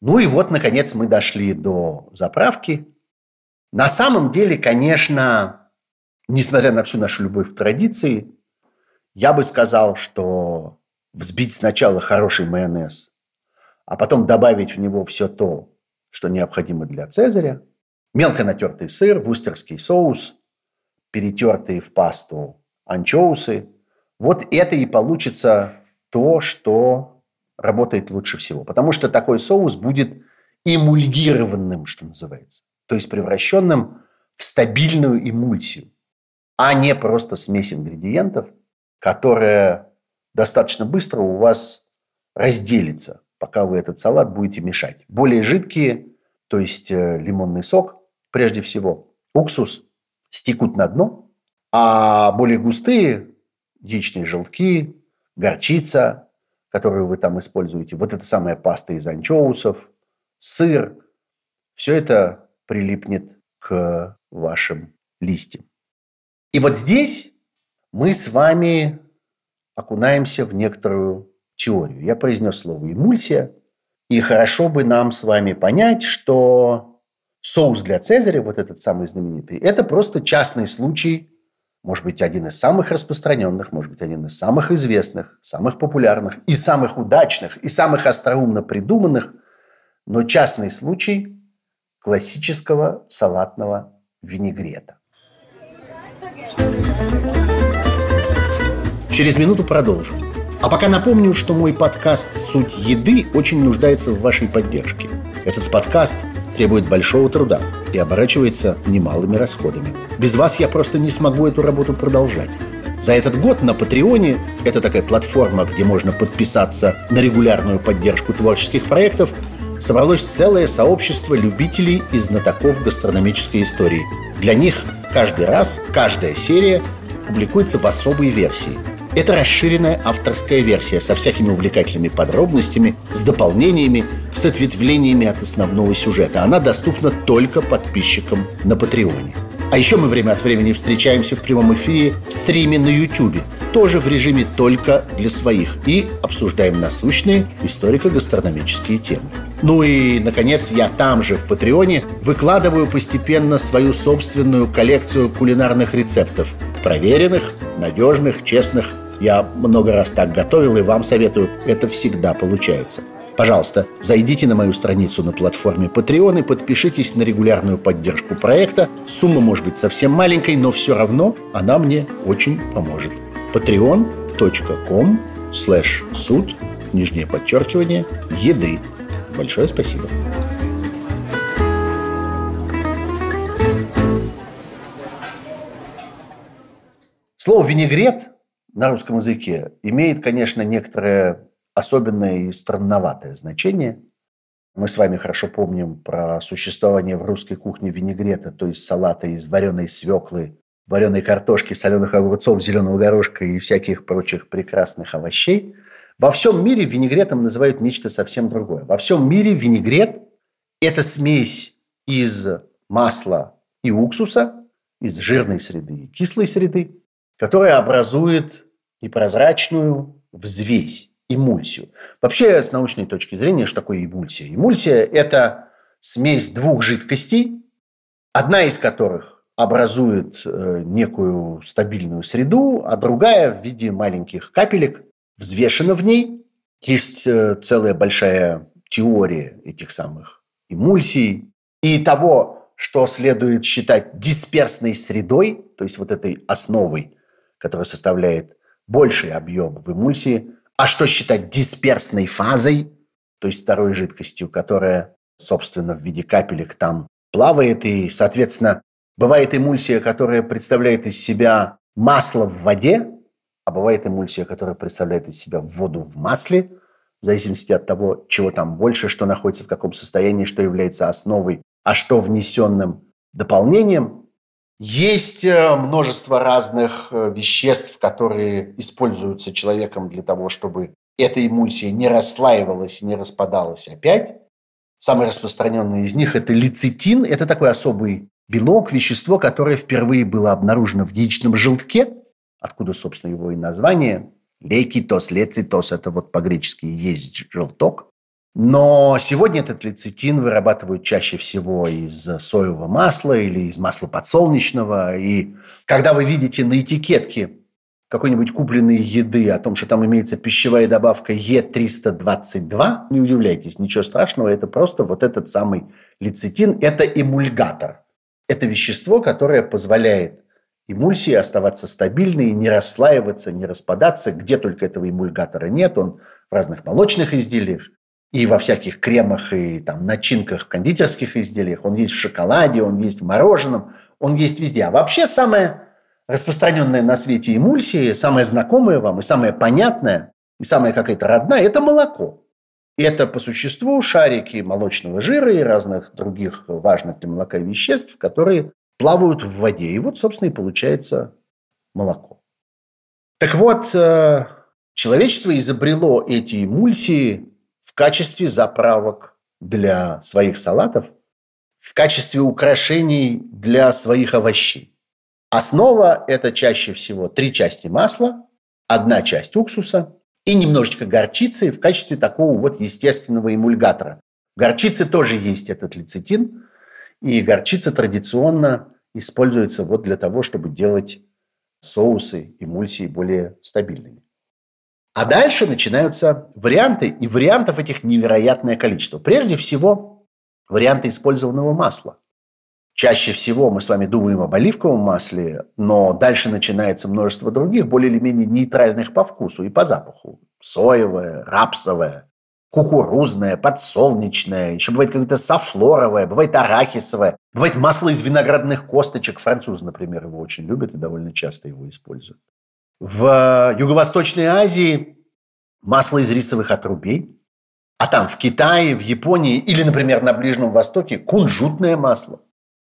A: Ну и вот, наконец, мы дошли до заправки. На самом деле, конечно, несмотря на всю нашу любовь к традиции, я бы сказал, что взбить сначала хороший майонез, а потом добавить в него все то, что необходимо для Цезаря. Мелко натертый сыр, вустерский соус, перетертые в пасту анчоусы. Вот это и получится то, что работает лучше всего. Потому что такой соус будет эмульгированным, что называется. То есть превращенным в стабильную эмульсию, а не просто смесь ингредиентов – которая достаточно быстро у вас разделится, пока вы этот салат будете мешать. Более жидкие, то есть э, лимонный сок, прежде всего, уксус стекут на дно, а более густые яичные желтки, горчица, которую вы там используете, вот эта самая паста из анчоусов, сыр, все это прилипнет к вашим листьям. И вот здесь мы с вами окунаемся в некоторую теорию. Я произнес слово «эмульсия», и хорошо бы нам с вами понять, что соус для Цезаря, вот этот самый знаменитый, это просто частный случай, может быть, один из самых распространенных, может быть, один из самых известных, самых популярных и самых удачных, и самых остроумно придуманных, но частный случай классического салатного винегрета. Через минуту продолжим. А пока напомню, что мой подкаст «Суть еды» очень нуждается в вашей поддержке. Этот подкаст требует большого труда и оборачивается немалыми расходами. Без вас я просто не смогу эту работу продолжать. За этот год на Патреоне, это такая платформа, где можно подписаться на регулярную поддержку творческих проектов, собралось целое сообщество любителей и знатоков гастрономической истории. Для них каждый раз, каждая серия публикуется в особой версии – это расширенная авторская версия со всякими увлекательными подробностями, с дополнениями, с ответвлениями от основного сюжета. Она доступна только подписчикам на Патреоне. А еще мы время от времени встречаемся в прямом эфире в стриме на YouTube, тоже в режиме только для своих, и обсуждаем насущные историко-гастрономические темы. Ну и, наконец, я там же, в Патреоне, выкладываю постепенно свою собственную коллекцию кулинарных рецептов. Проверенных, надежных, честных я много раз так готовил и вам советую. Это всегда получается. Пожалуйста, зайдите на мою страницу на платформе Patreon и подпишитесь на регулярную поддержку проекта. Сумма может быть совсем маленькой, но все равно она мне очень поможет. patreon.com слэш суд, нижнее подчеркивание, еды. Большое спасибо. Слово «винегрет» на русском языке имеет, конечно, некоторое особенное и странноватое значение. Мы с вами хорошо помним про существование в русской кухне винегрета, то есть салата из вареной свеклы, вареной картошки, соленых огурцов, зеленого горошка и всяких прочих прекрасных овощей. Во всем мире винегретом называют нечто совсем другое. Во всем мире винегрет – это смесь из масла и уксуса, из жирной среды и кислой среды, которая образует непрозрачную взвесь, эмульсию. Вообще, с научной точки зрения, что такое эмульсия? Эмульсия – это смесь двух жидкостей, одна из которых образует э, некую стабильную среду, а другая в виде маленьких капелек взвешена в ней. Есть э, целая большая теория этих самых эмульсий и того, что следует считать дисперсной средой, то есть вот этой основой которая составляет больший объем в эмульсии, а что считать дисперсной фазой, то есть второй жидкостью, которая, собственно, в виде капелек там плавает, и, соответственно, бывает эмульсия, которая представляет из себя масло в воде, а бывает эмульсия, которая представляет из себя воду в масле, в зависимости от того, чего там больше, что находится в каком состоянии, что является основой, а что внесенным дополнением. Есть э, множество разных э, веществ, которые используются человеком для того, чтобы эта эмульсия не расслаивалась, не распадалась опять. Самый распространенный из них – это лецитин. Это такой особый белок, вещество, которое впервые было обнаружено в яичном желтке, откуда, собственно, его и название. Лейкитос, лецитос – это вот по-гречески есть желток. Но сегодня этот лецитин вырабатывают чаще всего из соевого масла или из масла подсолнечного. И когда вы видите на этикетке какой-нибудь купленной еды о том, что там имеется пищевая добавка Е322, не удивляйтесь, ничего страшного, это просто вот этот самый лецитин, это эмульгатор. Это вещество, которое позволяет эмульсии оставаться стабильной, не расслаиваться, не распадаться. Где только этого эмульгатора нет, он в разных молочных изделиях, и во всяких кремах и там начинках, кондитерских изделиях. Он есть в шоколаде, он есть в мороженом, он есть везде. А вообще самое распространенное на свете эмульсии, самое знакомое вам и самое понятное, и самое какая-то родная – это молоко. И это по существу шарики молочного жира и разных других важных для молока веществ, которые плавают в воде. И вот, собственно, и получается молоко. Так вот, э, человечество изобрело эти эмульсии в качестве заправок для своих салатов, в качестве украшений для своих овощей. Основа – это чаще всего три части масла, одна часть уксуса и немножечко горчицы в качестве такого вот естественного эмульгатора. В горчице тоже есть этот лецитин. И горчица традиционно используется вот для того, чтобы делать соусы, эмульсии более стабильными. А дальше начинаются варианты, и вариантов этих невероятное количество. Прежде всего, варианты использованного масла. Чаще всего мы с вами думаем об оливковом масле, но дальше начинается множество других, более или менее нейтральных по вкусу и по запаху. Соевое, рапсовое, кукурузное, подсолнечное, еще бывает какое-то софлоровое, бывает арахисовое, бывает масло из виноградных косточек. Французы, например, его очень любят и довольно часто его используют. В Юго-Восточной Азии масло из рисовых отрубей, а там в Китае, в Японии или, например, на Ближнем Востоке кунжутное масло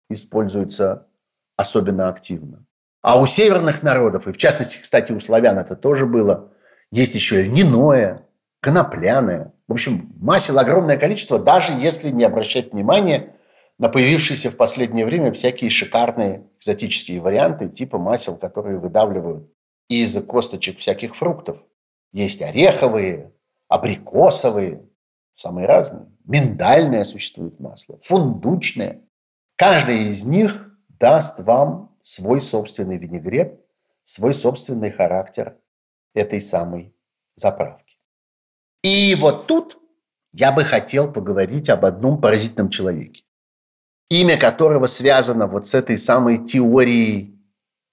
A: используется особенно активно. А у северных народов, и в частности, кстати, у славян это тоже было, есть еще льняное, конопляное. В общем, масел огромное количество, даже если не обращать внимания на появившиеся в последнее время всякие шикарные экзотические варианты типа масел, которые выдавливают из косточек всяких фруктов. Есть ореховые, абрикосовые, самые разные. Миндальное существует масло, фундучное. Каждый из них даст вам свой собственный винегрет, свой собственный характер этой самой заправки. И вот тут я бы хотел поговорить об одном поразительном человеке, имя которого связано вот с этой самой теорией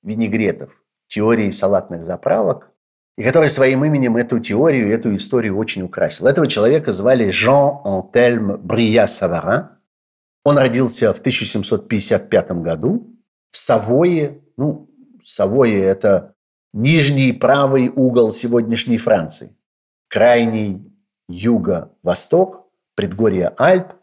A: винегретов теории салатных заправок, и который своим именем эту теорию, эту историю очень украсил. Этого человека звали Жан Антельм Брия Саваран. Он родился в 1755 году в Савое. Ну, Савое – это нижний правый угол сегодняшней Франции. Крайний юго-восток, предгорье Альп.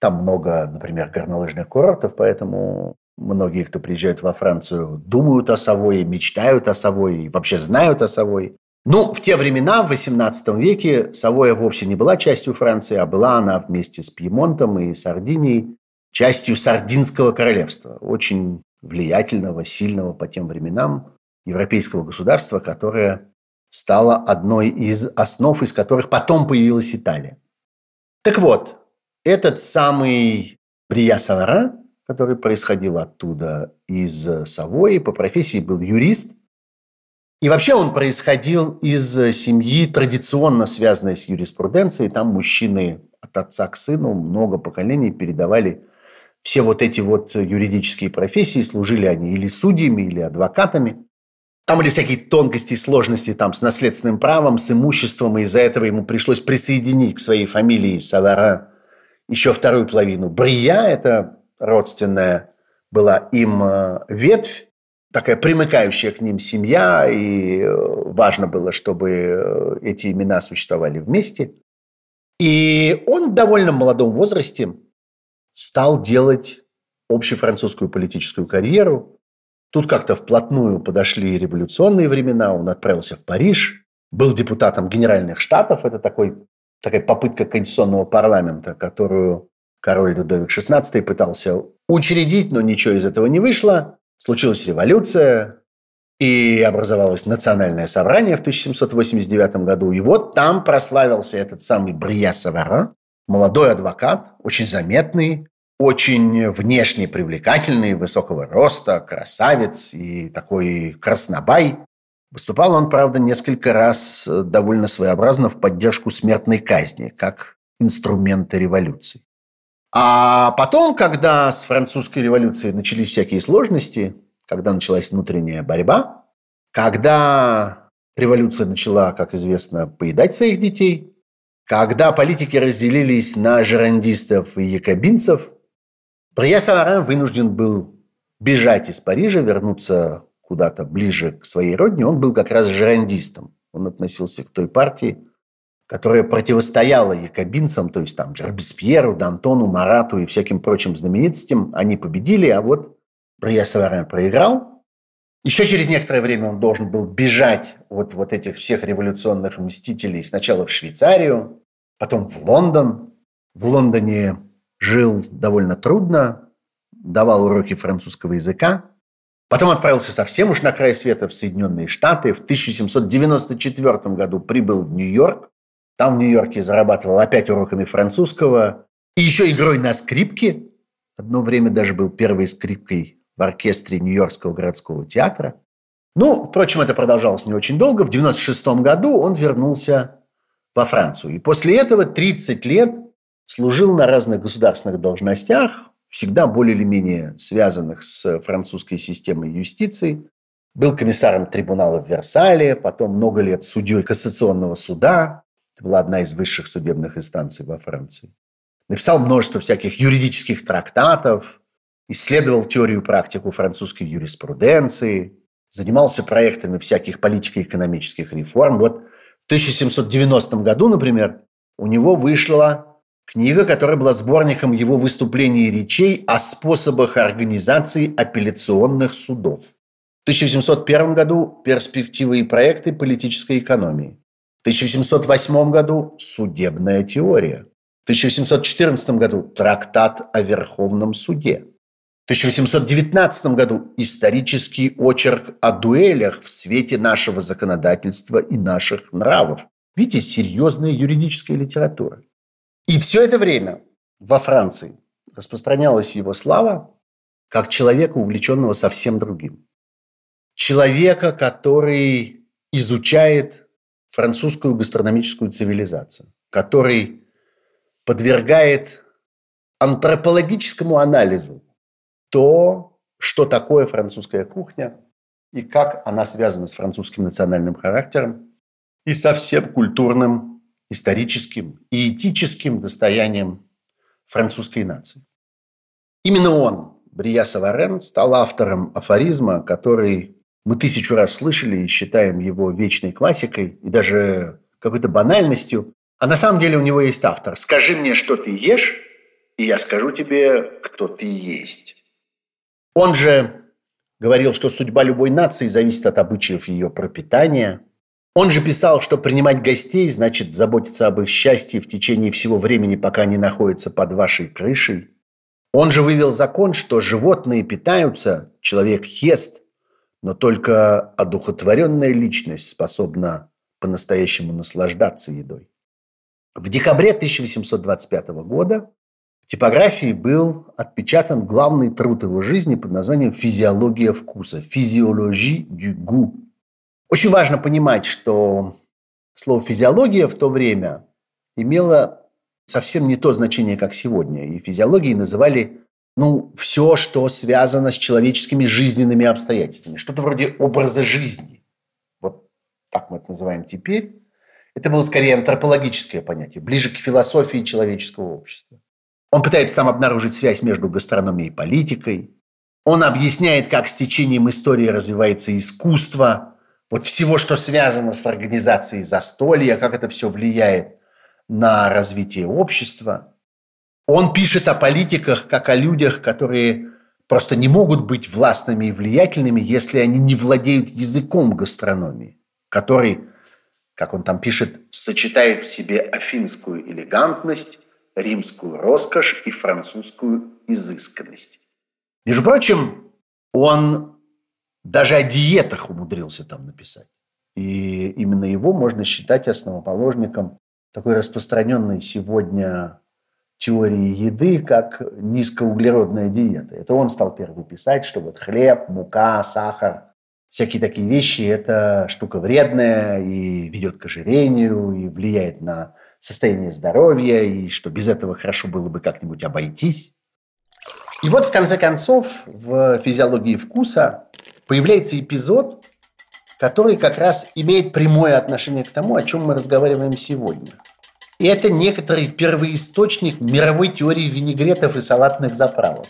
A: Там много, например, горнолыжных курортов, поэтому Многие, кто приезжают во Францию, думают о Савое, мечтают о Савое, вообще знают о Савое. Ну, в те времена, в XVIII веке, Савоя вовсе не была частью Франции, а была она вместе с Пьемонтом и Сардинией частью Сардинского королевства, очень влиятельного, сильного по тем временам европейского государства, которое стало одной из основ, из которых потом появилась Италия. Так вот, этот самый Брия Савара который происходил оттуда из Савои, по профессии был юрист. И вообще он происходил из семьи, традиционно связанной с юриспруденцией. Там мужчины от отца к сыну много поколений передавали все вот эти вот юридические профессии. Служили они или судьями, или адвокатами. Там были всякие тонкости и сложности там, с наследственным правом, с имуществом, и из-за этого ему пришлось присоединить к своей фамилии Савара еще вторую половину. Брия – это родственная была им э, ветвь, такая примыкающая к ним семья, и э, важно было, чтобы э, эти имена существовали вместе. И он в довольно молодом возрасте стал делать общефранцузскую политическую карьеру. Тут как-то вплотную подошли революционные времена, он отправился в Париж, был депутатом Генеральных Штатов, это такой, такая попытка конституционного парламента, которую король Людовик XVI пытался учредить, но ничего из этого не вышло. Случилась революция, и образовалось национальное собрание в 1789 году. И вот там прославился этот самый Брия Савара, молодой адвокат, очень заметный, очень внешне привлекательный, высокого роста, красавец и такой краснобай. Выступал он, правда, несколько раз довольно своеобразно в поддержку смертной казни, как инструмента революции. А потом, когда с французской революцией начались всякие сложности, когда началась внутренняя борьба, когда революция начала, как известно, поедать своих детей, когда политики разделились на жерандистов и якобинцев, Брия Саваран вынужден был бежать из Парижа, вернуться куда-то ближе к своей родине. Он был как раз жерандистом. Он относился к той партии, которая противостояла якобинцам, то есть там Робеспьеру, Д'Антону, Марату и всяким прочим знаменитостям, они победили, а вот Брия Саварен проиграл. Еще через некоторое время он должен был бежать от вот этих всех революционных мстителей сначала в Швейцарию, потом в Лондон. В Лондоне жил довольно трудно, давал уроки французского языка. Потом отправился совсем уж на край света в Соединенные Штаты. В 1794 году прибыл в Нью-Йорк, там в Нью-Йорке зарабатывал опять уроками французского и еще игрой на скрипке. Одно время даже был первой скрипкой в оркестре Нью-Йоркского городского театра. Ну, впрочем, это продолжалось не очень долго. В 96 году он вернулся во Францию. И после этого 30 лет служил на разных государственных должностях, всегда более или менее связанных с французской системой юстиции. Был комиссаром трибунала в Версале, потом много лет судьей Кассационного суда. Это была одна из высших судебных инстанций во Франции. Написал множество всяких юридических трактатов, исследовал теорию и практику французской юриспруденции, занимался проектами всяких политико-экономических реформ. Вот в 1790 году, например, у него вышла книга, которая была сборником его выступлений и речей о способах организации апелляционных судов. В 1801 году «Перспективы и проекты политической экономии». В 1808 году «Судебная теория». В 1814 году «Трактат о Верховном суде». В 1819 году исторический очерк о дуэлях в свете нашего законодательства и наших нравов. Видите, серьезная юридическая литература. И все это время во Франции распространялась его слава как человека, увлеченного совсем другим. Человека, который изучает французскую гастрономическую цивилизацию, который подвергает антропологическому анализу то, что такое французская кухня и как она связана с французским национальным характером и со всем культурным, историческим и этическим достоянием французской нации. Именно он, Брия Саварен, стал автором афоризма, который мы тысячу раз слышали и считаем его вечной классикой и даже какой-то банальностью. А на самом деле у него есть автор. «Скажи мне, что ты ешь, и я скажу тебе, кто ты есть». Он же говорил, что судьба любой нации зависит от обычаев ее пропитания. Он же писал, что принимать гостей значит заботиться об их счастье в течение всего времени, пока они находятся под вашей крышей. Он же вывел закон, что животные питаются, человек ест, но только одухотворенная личность способна по-настоящему наслаждаться едой. В декабре 1825 года в типографии был отпечатан главный труд его жизни под названием «Физиология вкуса» – «Physiologie du goût». Очень важно понимать, что слово «физиология» в то время имело совсем не то значение, как сегодня. И физиологией называли ну, все, что связано с человеческими жизненными обстоятельствами. Что-то вроде образа жизни. Вот так мы это называем теперь. Это было скорее антропологическое понятие, ближе к философии человеческого общества. Он пытается там обнаружить связь между гастрономией и политикой. Он объясняет, как с течением истории развивается искусство, вот всего, что связано с организацией застолья, как это все влияет на развитие общества. Он пишет о политиках, как о людях, которые просто не могут быть властными и влиятельными, если они не владеют языком гастрономии, который, как он там пишет, сочетает в себе афинскую элегантность римскую роскошь и французскую изысканность. Между прочим, он даже о диетах умудрился там написать. И именно его можно считать основоположником такой распространенной сегодня теории еды, как низкоуглеродная диета. Это он стал первый писать, что вот хлеб, мука, сахар, всякие такие вещи – это штука вредная и ведет к ожирению, и влияет на состояние здоровья, и что без этого хорошо было бы как-нибудь обойтись. И вот, в конце концов, в физиологии вкуса появляется эпизод, который как раз имеет прямое отношение к тому, о чем мы разговариваем сегодня. И это некоторый первоисточник мировой теории винегретов и салатных заправок.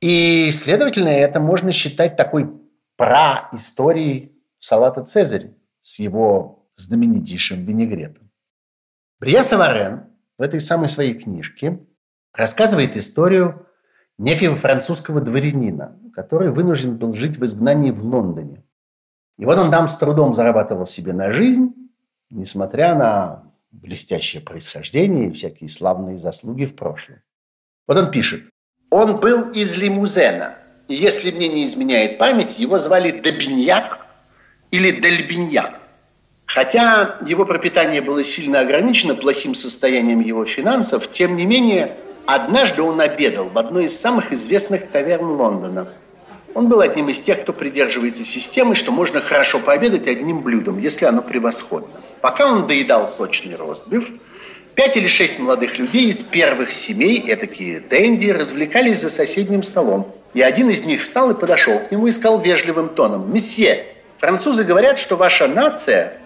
A: И, следовательно, это можно считать такой праисторией салата «Цезарь» с его знаменитейшим винегретом. Брия Саварен в этой самой своей книжке рассказывает историю некого французского дворянина, который вынужден был жить в изгнании в Лондоне. И вот он там с трудом зарабатывал себе на жизнь, несмотря на блестящее происхождение и всякие славные заслуги в прошлом. Вот он пишет. Он был из Лимузена, если мне не изменяет память, его звали Добиньяк или Дельбиньяк. Хотя его пропитание было сильно ограничено плохим состоянием его финансов, тем не менее Однажды он обедал в одной из самых известных таверн Лондона. Он был одним из тех, кто придерживается системы, что можно хорошо пообедать одним блюдом, если оно превосходно. Пока он доедал сочный ростбиф, пять или шесть молодых людей из первых семей, этакие дэнди, развлекались за соседним столом. И один из них встал и подошел к нему и сказал вежливым тоном, «Месье, французы говорят, что ваша нация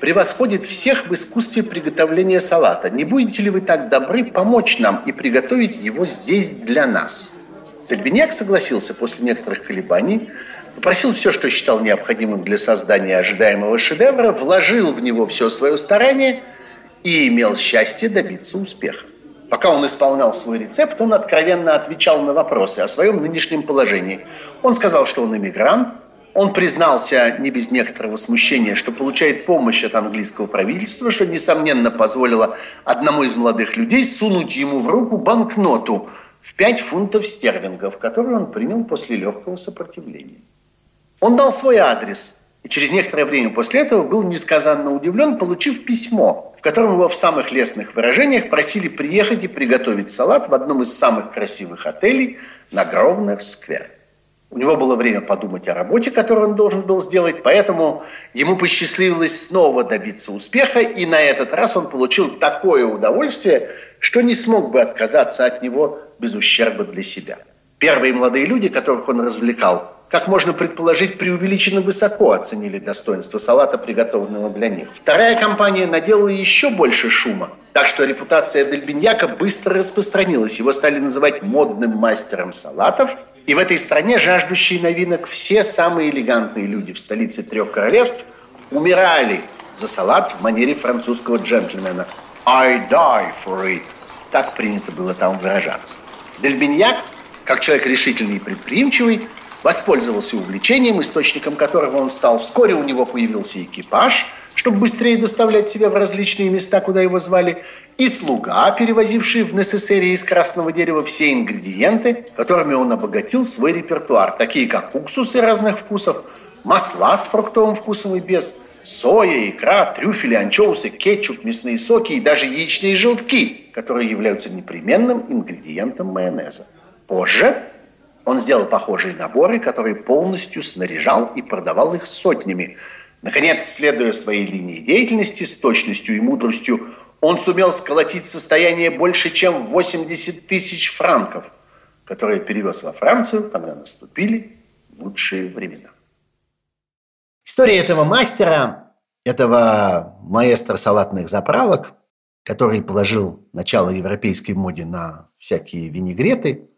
A: превосходит всех в искусстве приготовления салата. Не будете ли вы так добры помочь нам и приготовить его здесь для нас? Дельбиньяк согласился после некоторых колебаний, попросил все, что считал необходимым для создания ожидаемого шедевра, вложил в него все свое старание и имел счастье добиться успеха. Пока он исполнял свой рецепт, он откровенно отвечал на вопросы о своем нынешнем положении. Он сказал, что он иммигрант, он признался не без некоторого смущения, что получает помощь от английского правительства, что, несомненно, позволило одному из молодых людей сунуть ему в руку банкноту в 5 фунтов стерлингов, которую он принял после легкого сопротивления. Он дал свой адрес, и через некоторое время после этого был несказанно удивлен, получив письмо, в котором его в самых лестных выражениях просили приехать и приготовить салат в одном из самых красивых отелей на Гровнер-сквер. У него было время подумать о работе, которую он должен был сделать, поэтому ему посчастливилось снова добиться успеха, и на этот раз он получил такое удовольствие, что не смог бы отказаться от него без ущерба для себя. Первые молодые люди, которых он развлекал, как можно предположить, преувеличенно высоко оценили достоинство салата, приготовленного для них. Вторая компания наделала еще больше шума, так что репутация Дельбиньяка быстро распространилась. Его стали называть модным мастером салатов – и в этой стране, жаждущие новинок, все самые элегантные люди в столице трех королевств умирали за салат в манере французского джентльмена. I die for it. Так принято было там выражаться. Дельбиньяк, как человек решительный и предприимчивый, воспользовался увлечением, источником которого он стал. Вскоре у него появился экипаж – чтобы быстрее доставлять себя в различные места, куда его звали, и слуга, перевозивший в НССР из красного дерева все ингредиенты, которыми он обогатил свой репертуар, такие как уксусы разных вкусов, масла с фруктовым вкусом и без, соя, икра, трюфели, анчоусы, кетчуп, мясные соки и даже яичные желтки, которые являются непременным ингредиентом майонеза. Позже он сделал похожие наборы, которые полностью снаряжал и продавал их сотнями – Наконец, следуя своей линии деятельности с точностью и мудростью, он сумел сколотить состояние больше, чем 80 тысяч франков, которые перевез во Францию, когда наступили лучшие времена. История этого мастера, этого маэстро салатных заправок, который положил начало европейской моде на всякие винегреты,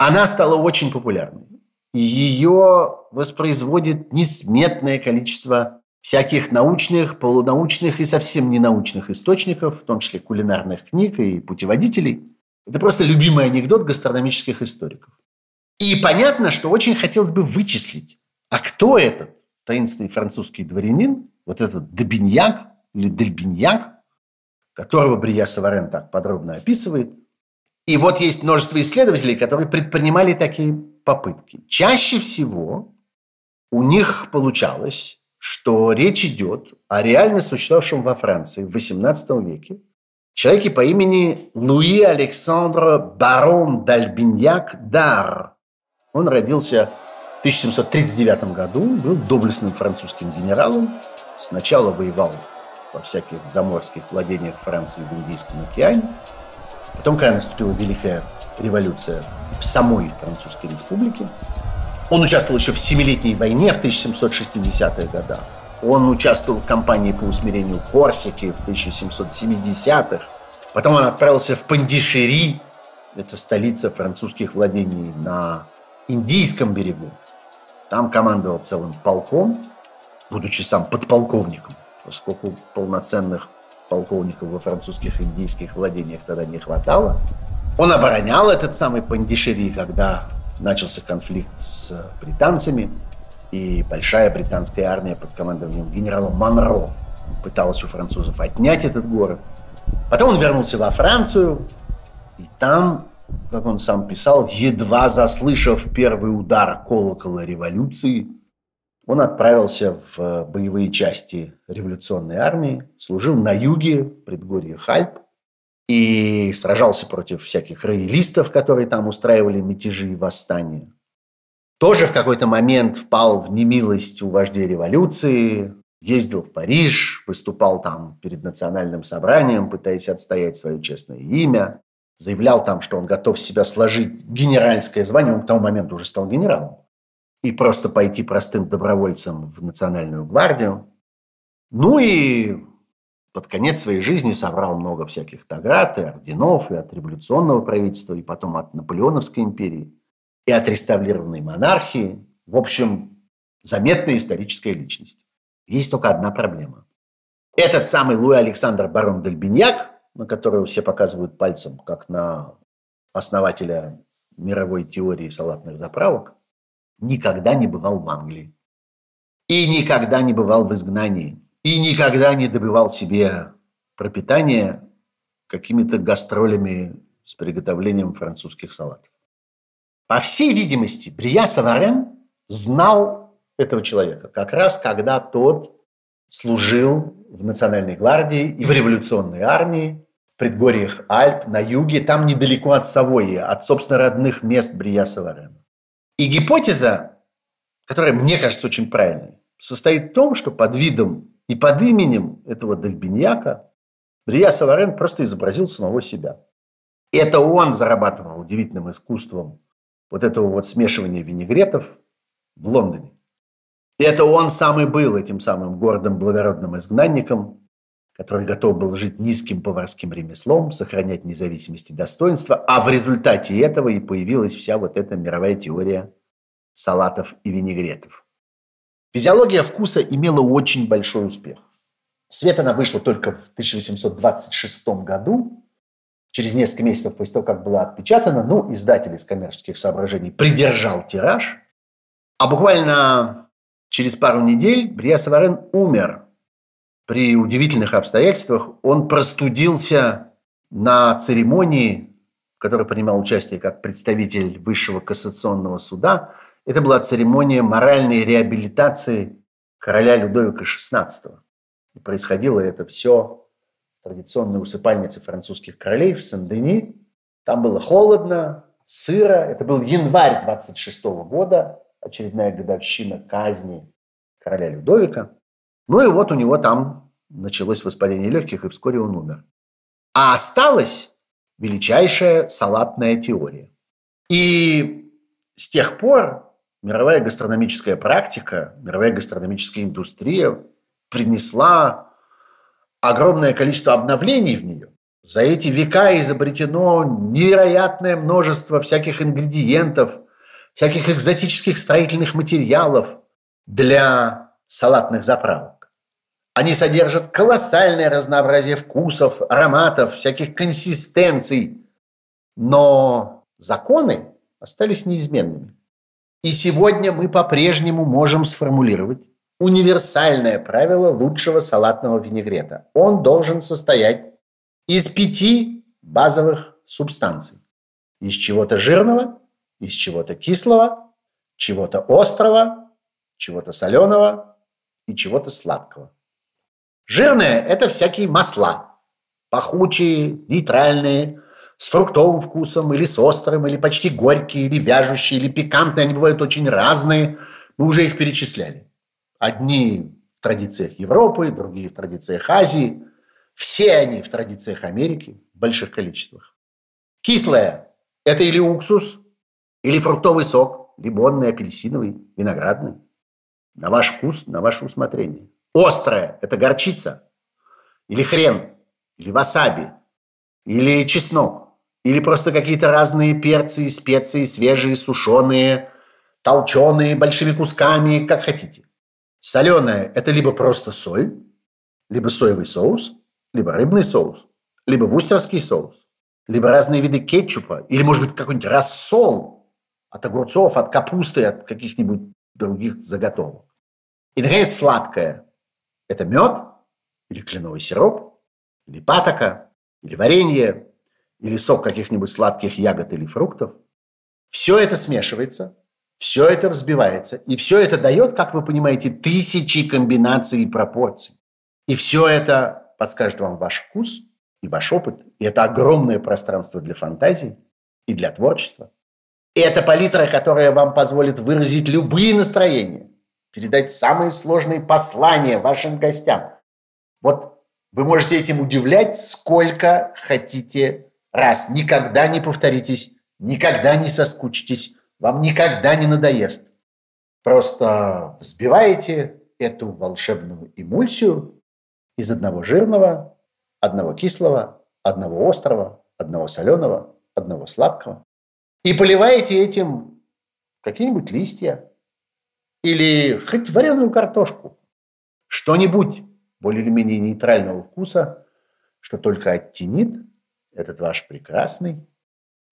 A: она стала очень популярной. Ее воспроизводит несметное количество всяких научных, полунаучных и совсем ненаучных источников, в том числе кулинарных книг и путеводителей. Это просто любимый анекдот гастрономических историков. И понятно, что очень хотелось бы вычислить, а кто этот таинственный французский дворянин, вот этот Дебиньяк или Дельбиньяк, которого Брия Саварен так подробно описывает. И вот есть множество исследователей, которые предпринимали такие попытки. Чаще всего у них получалось что речь идет о реально существовавшем во Франции в XVIII веке человеке по имени Луи Александр Барон Дальбиньяк Дар. Он родился в 1739 году, был доблестным французским генералом. Сначала воевал во всяких заморских владениях Франции в Индийском океане. Потом, когда наступила Великая революция в самой Французской республике, он участвовал еще в Семилетней войне в 1760-х годах. Он участвовал в кампании по усмирению Корсики в 1770-х. Потом он отправился в Пандишери, это столица французских владений на Индийском берегу. Там командовал целым полком, будучи сам подполковником, поскольку полноценных полковников во французских индийских владениях тогда не хватало. Он оборонял этот самый Пандишери, когда начался конфликт с британцами, и большая британская армия под командованием генерала Монро пыталась у французов отнять этот город. Потом он вернулся во Францию, и там, как он сам писал, едва заслышав первый удар колокола революции, он отправился в боевые части революционной армии, служил на юге, предгорье Хальп, и сражался против всяких роялистов, которые там устраивали мятежи и восстания. Тоже в какой-то момент впал в немилость у вождей революции, ездил в Париж, выступал там перед национальным собранием, пытаясь отстоять свое честное имя, заявлял там, что он готов себя сложить генеральское звание, он к тому моменту уже стал генералом, и просто пойти простым добровольцем в национальную гвардию. Ну и под конец своей жизни собрал много всяких наград и орденов, и от революционного правительства, и потом от Наполеоновской империи, и от реставрированной монархии. В общем, заметная историческая личность. Есть только одна проблема. Этот самый Луи Александр Барон Дальбиньяк, на которого все показывают пальцем, как на основателя мировой теории салатных заправок, никогда не бывал в Англии. И никогда не бывал в изгнании. И никогда не добывал себе пропитание какими-то гастролями с приготовлением французских салатов. По всей видимости, Брия Саварен знал этого человека. Как раз когда тот служил в Национальной гвардии и в революционной армии, в предгорьях Альп, на юге, там недалеко от Савойи, от, собственно, родных мест Брия Саварена. И гипотеза, которая, мне кажется, очень правильной, состоит в том, что под видом и под именем этого Дальбиньяка Брия Саварен просто изобразил самого себя. И это он зарабатывал удивительным искусством вот этого вот смешивания винегретов в Лондоне. И это он сам и был этим самым гордым благородным изгнанником, который готов был жить низким поварским ремеслом, сохранять независимость и достоинство, а в результате этого и появилась вся вот эта мировая теория салатов и винегретов. Физиология вкуса имела очень большой успех. Свет она вышла только в 1826 году, через несколько месяцев после того, как была отпечатана. Ну, издатель из коммерческих соображений придержал тираж. А буквально Через пару недель Брия Саварен умер. При удивительных обстоятельствах он простудился на церемонии, в которой принимал участие как представитель Высшего кассационного суда. Это была церемония моральной реабилитации короля Людовика XVI. И происходило это все в традиционной усыпальнице французских королей в Сен-Дени. Там было холодно, сыро. Это был январь 26 года очередная годовщина казни короля Людовика. Ну и вот у него там началось воспаление легких, и вскоре он умер. А осталась величайшая салатная теория. И с тех пор мировая гастрономическая практика, мировая гастрономическая индустрия принесла огромное количество обновлений в нее. За эти века изобретено невероятное множество всяких ингредиентов – всяких экзотических строительных материалов для салатных заправок. Они содержат колоссальное разнообразие вкусов, ароматов, всяких консистенций. Но законы остались неизменными. И сегодня мы по-прежнему можем сформулировать универсальное правило лучшего салатного винегрета. Он должен состоять из пяти базовых субстанций. Из чего-то жирного, из чего-то кислого, чего-то острого, чего-то соленого и чего-то сладкого. Жирные – это всякие масла, пахучие, нейтральные, с фруктовым вкусом или с острым, или почти горькие, или вяжущие, или пикантные. Они бывают очень разные. Мы уже их перечисляли. Одни в традициях Европы, другие в традициях Азии. Все они в традициях Америки в больших количествах. Кислое – это или уксус, или фруктовый сок, лимонный, апельсиновый, виноградный. На ваш вкус, на ваше усмотрение. Острое – это горчица. Или хрен. Или васаби. Или чеснок. Или просто какие-то разные перцы и специи, свежие, сушеные, толченые большими кусками, как хотите. Соленое – это либо просто соль, либо соевый соус, либо рыбный соус, либо вустерский соус, либо разные виды кетчупа, или, может быть, какой-нибудь рассол – от огурцов, от капусты, от каких-нибудь других заготовок. И, наконец, сладкое – это мед или кленовый сироп, или патока, или варенье, или сок каких-нибудь сладких ягод или фруктов. Все это смешивается, все это взбивается, и все это дает, как вы понимаете, тысячи комбинаций и пропорций. И все это подскажет вам ваш вкус и ваш опыт. И это огромное пространство для фантазии и для творчества. И это палитра, которая вам позволит выразить любые настроения, передать самые сложные послания вашим гостям. Вот вы можете этим удивлять сколько хотите раз. Никогда не повторитесь, никогда не соскучитесь, вам никогда не надоест. Просто взбиваете эту волшебную эмульсию из одного жирного, одного кислого, одного острого, одного соленого, одного сладкого и поливаете этим какие-нибудь листья или хоть вареную картошку. Что-нибудь более или менее нейтрального вкуса, что только оттенит этот ваш прекрасный,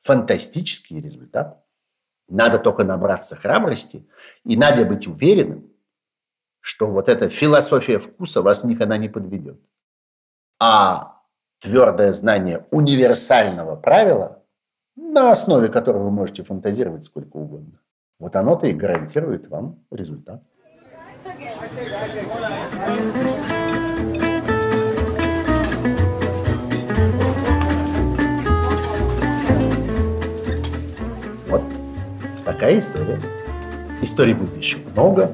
A: фантастический результат. Надо только набраться храбрости и надо быть уверенным, что вот эта философия вкуса вас никогда не подведет. А твердое знание универсального правила, на основе которого вы можете фантазировать сколько угодно, вот оно-то и гарантирует вам результат. Вот такая история. Историй будет еще много.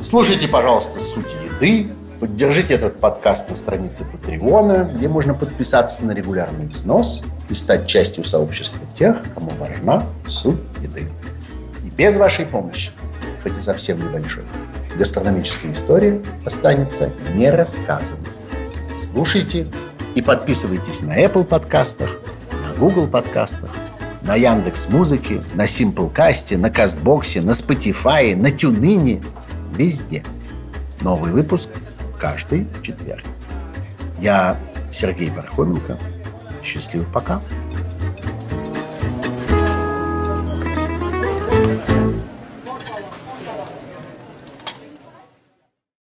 A: Слушайте, пожалуйста, «Суть еды». Поддержите этот подкаст на странице Патреона, где можно подписаться на регулярный взнос и стать частью сообщества тех, кому важна суть еды. Без вашей помощи, хоть и совсем небольшой, гастрономическая история останется нерассказанной. Слушайте и подписывайтесь на Apple подкастах, на Google подкастах, на Яндекс Музыке, на Simplecast, на Кастбоксе, на Spotify, на Тюнине, везде. Новый выпуск каждый четверг. Я Сергей Пархоменко. Счастливо, пока.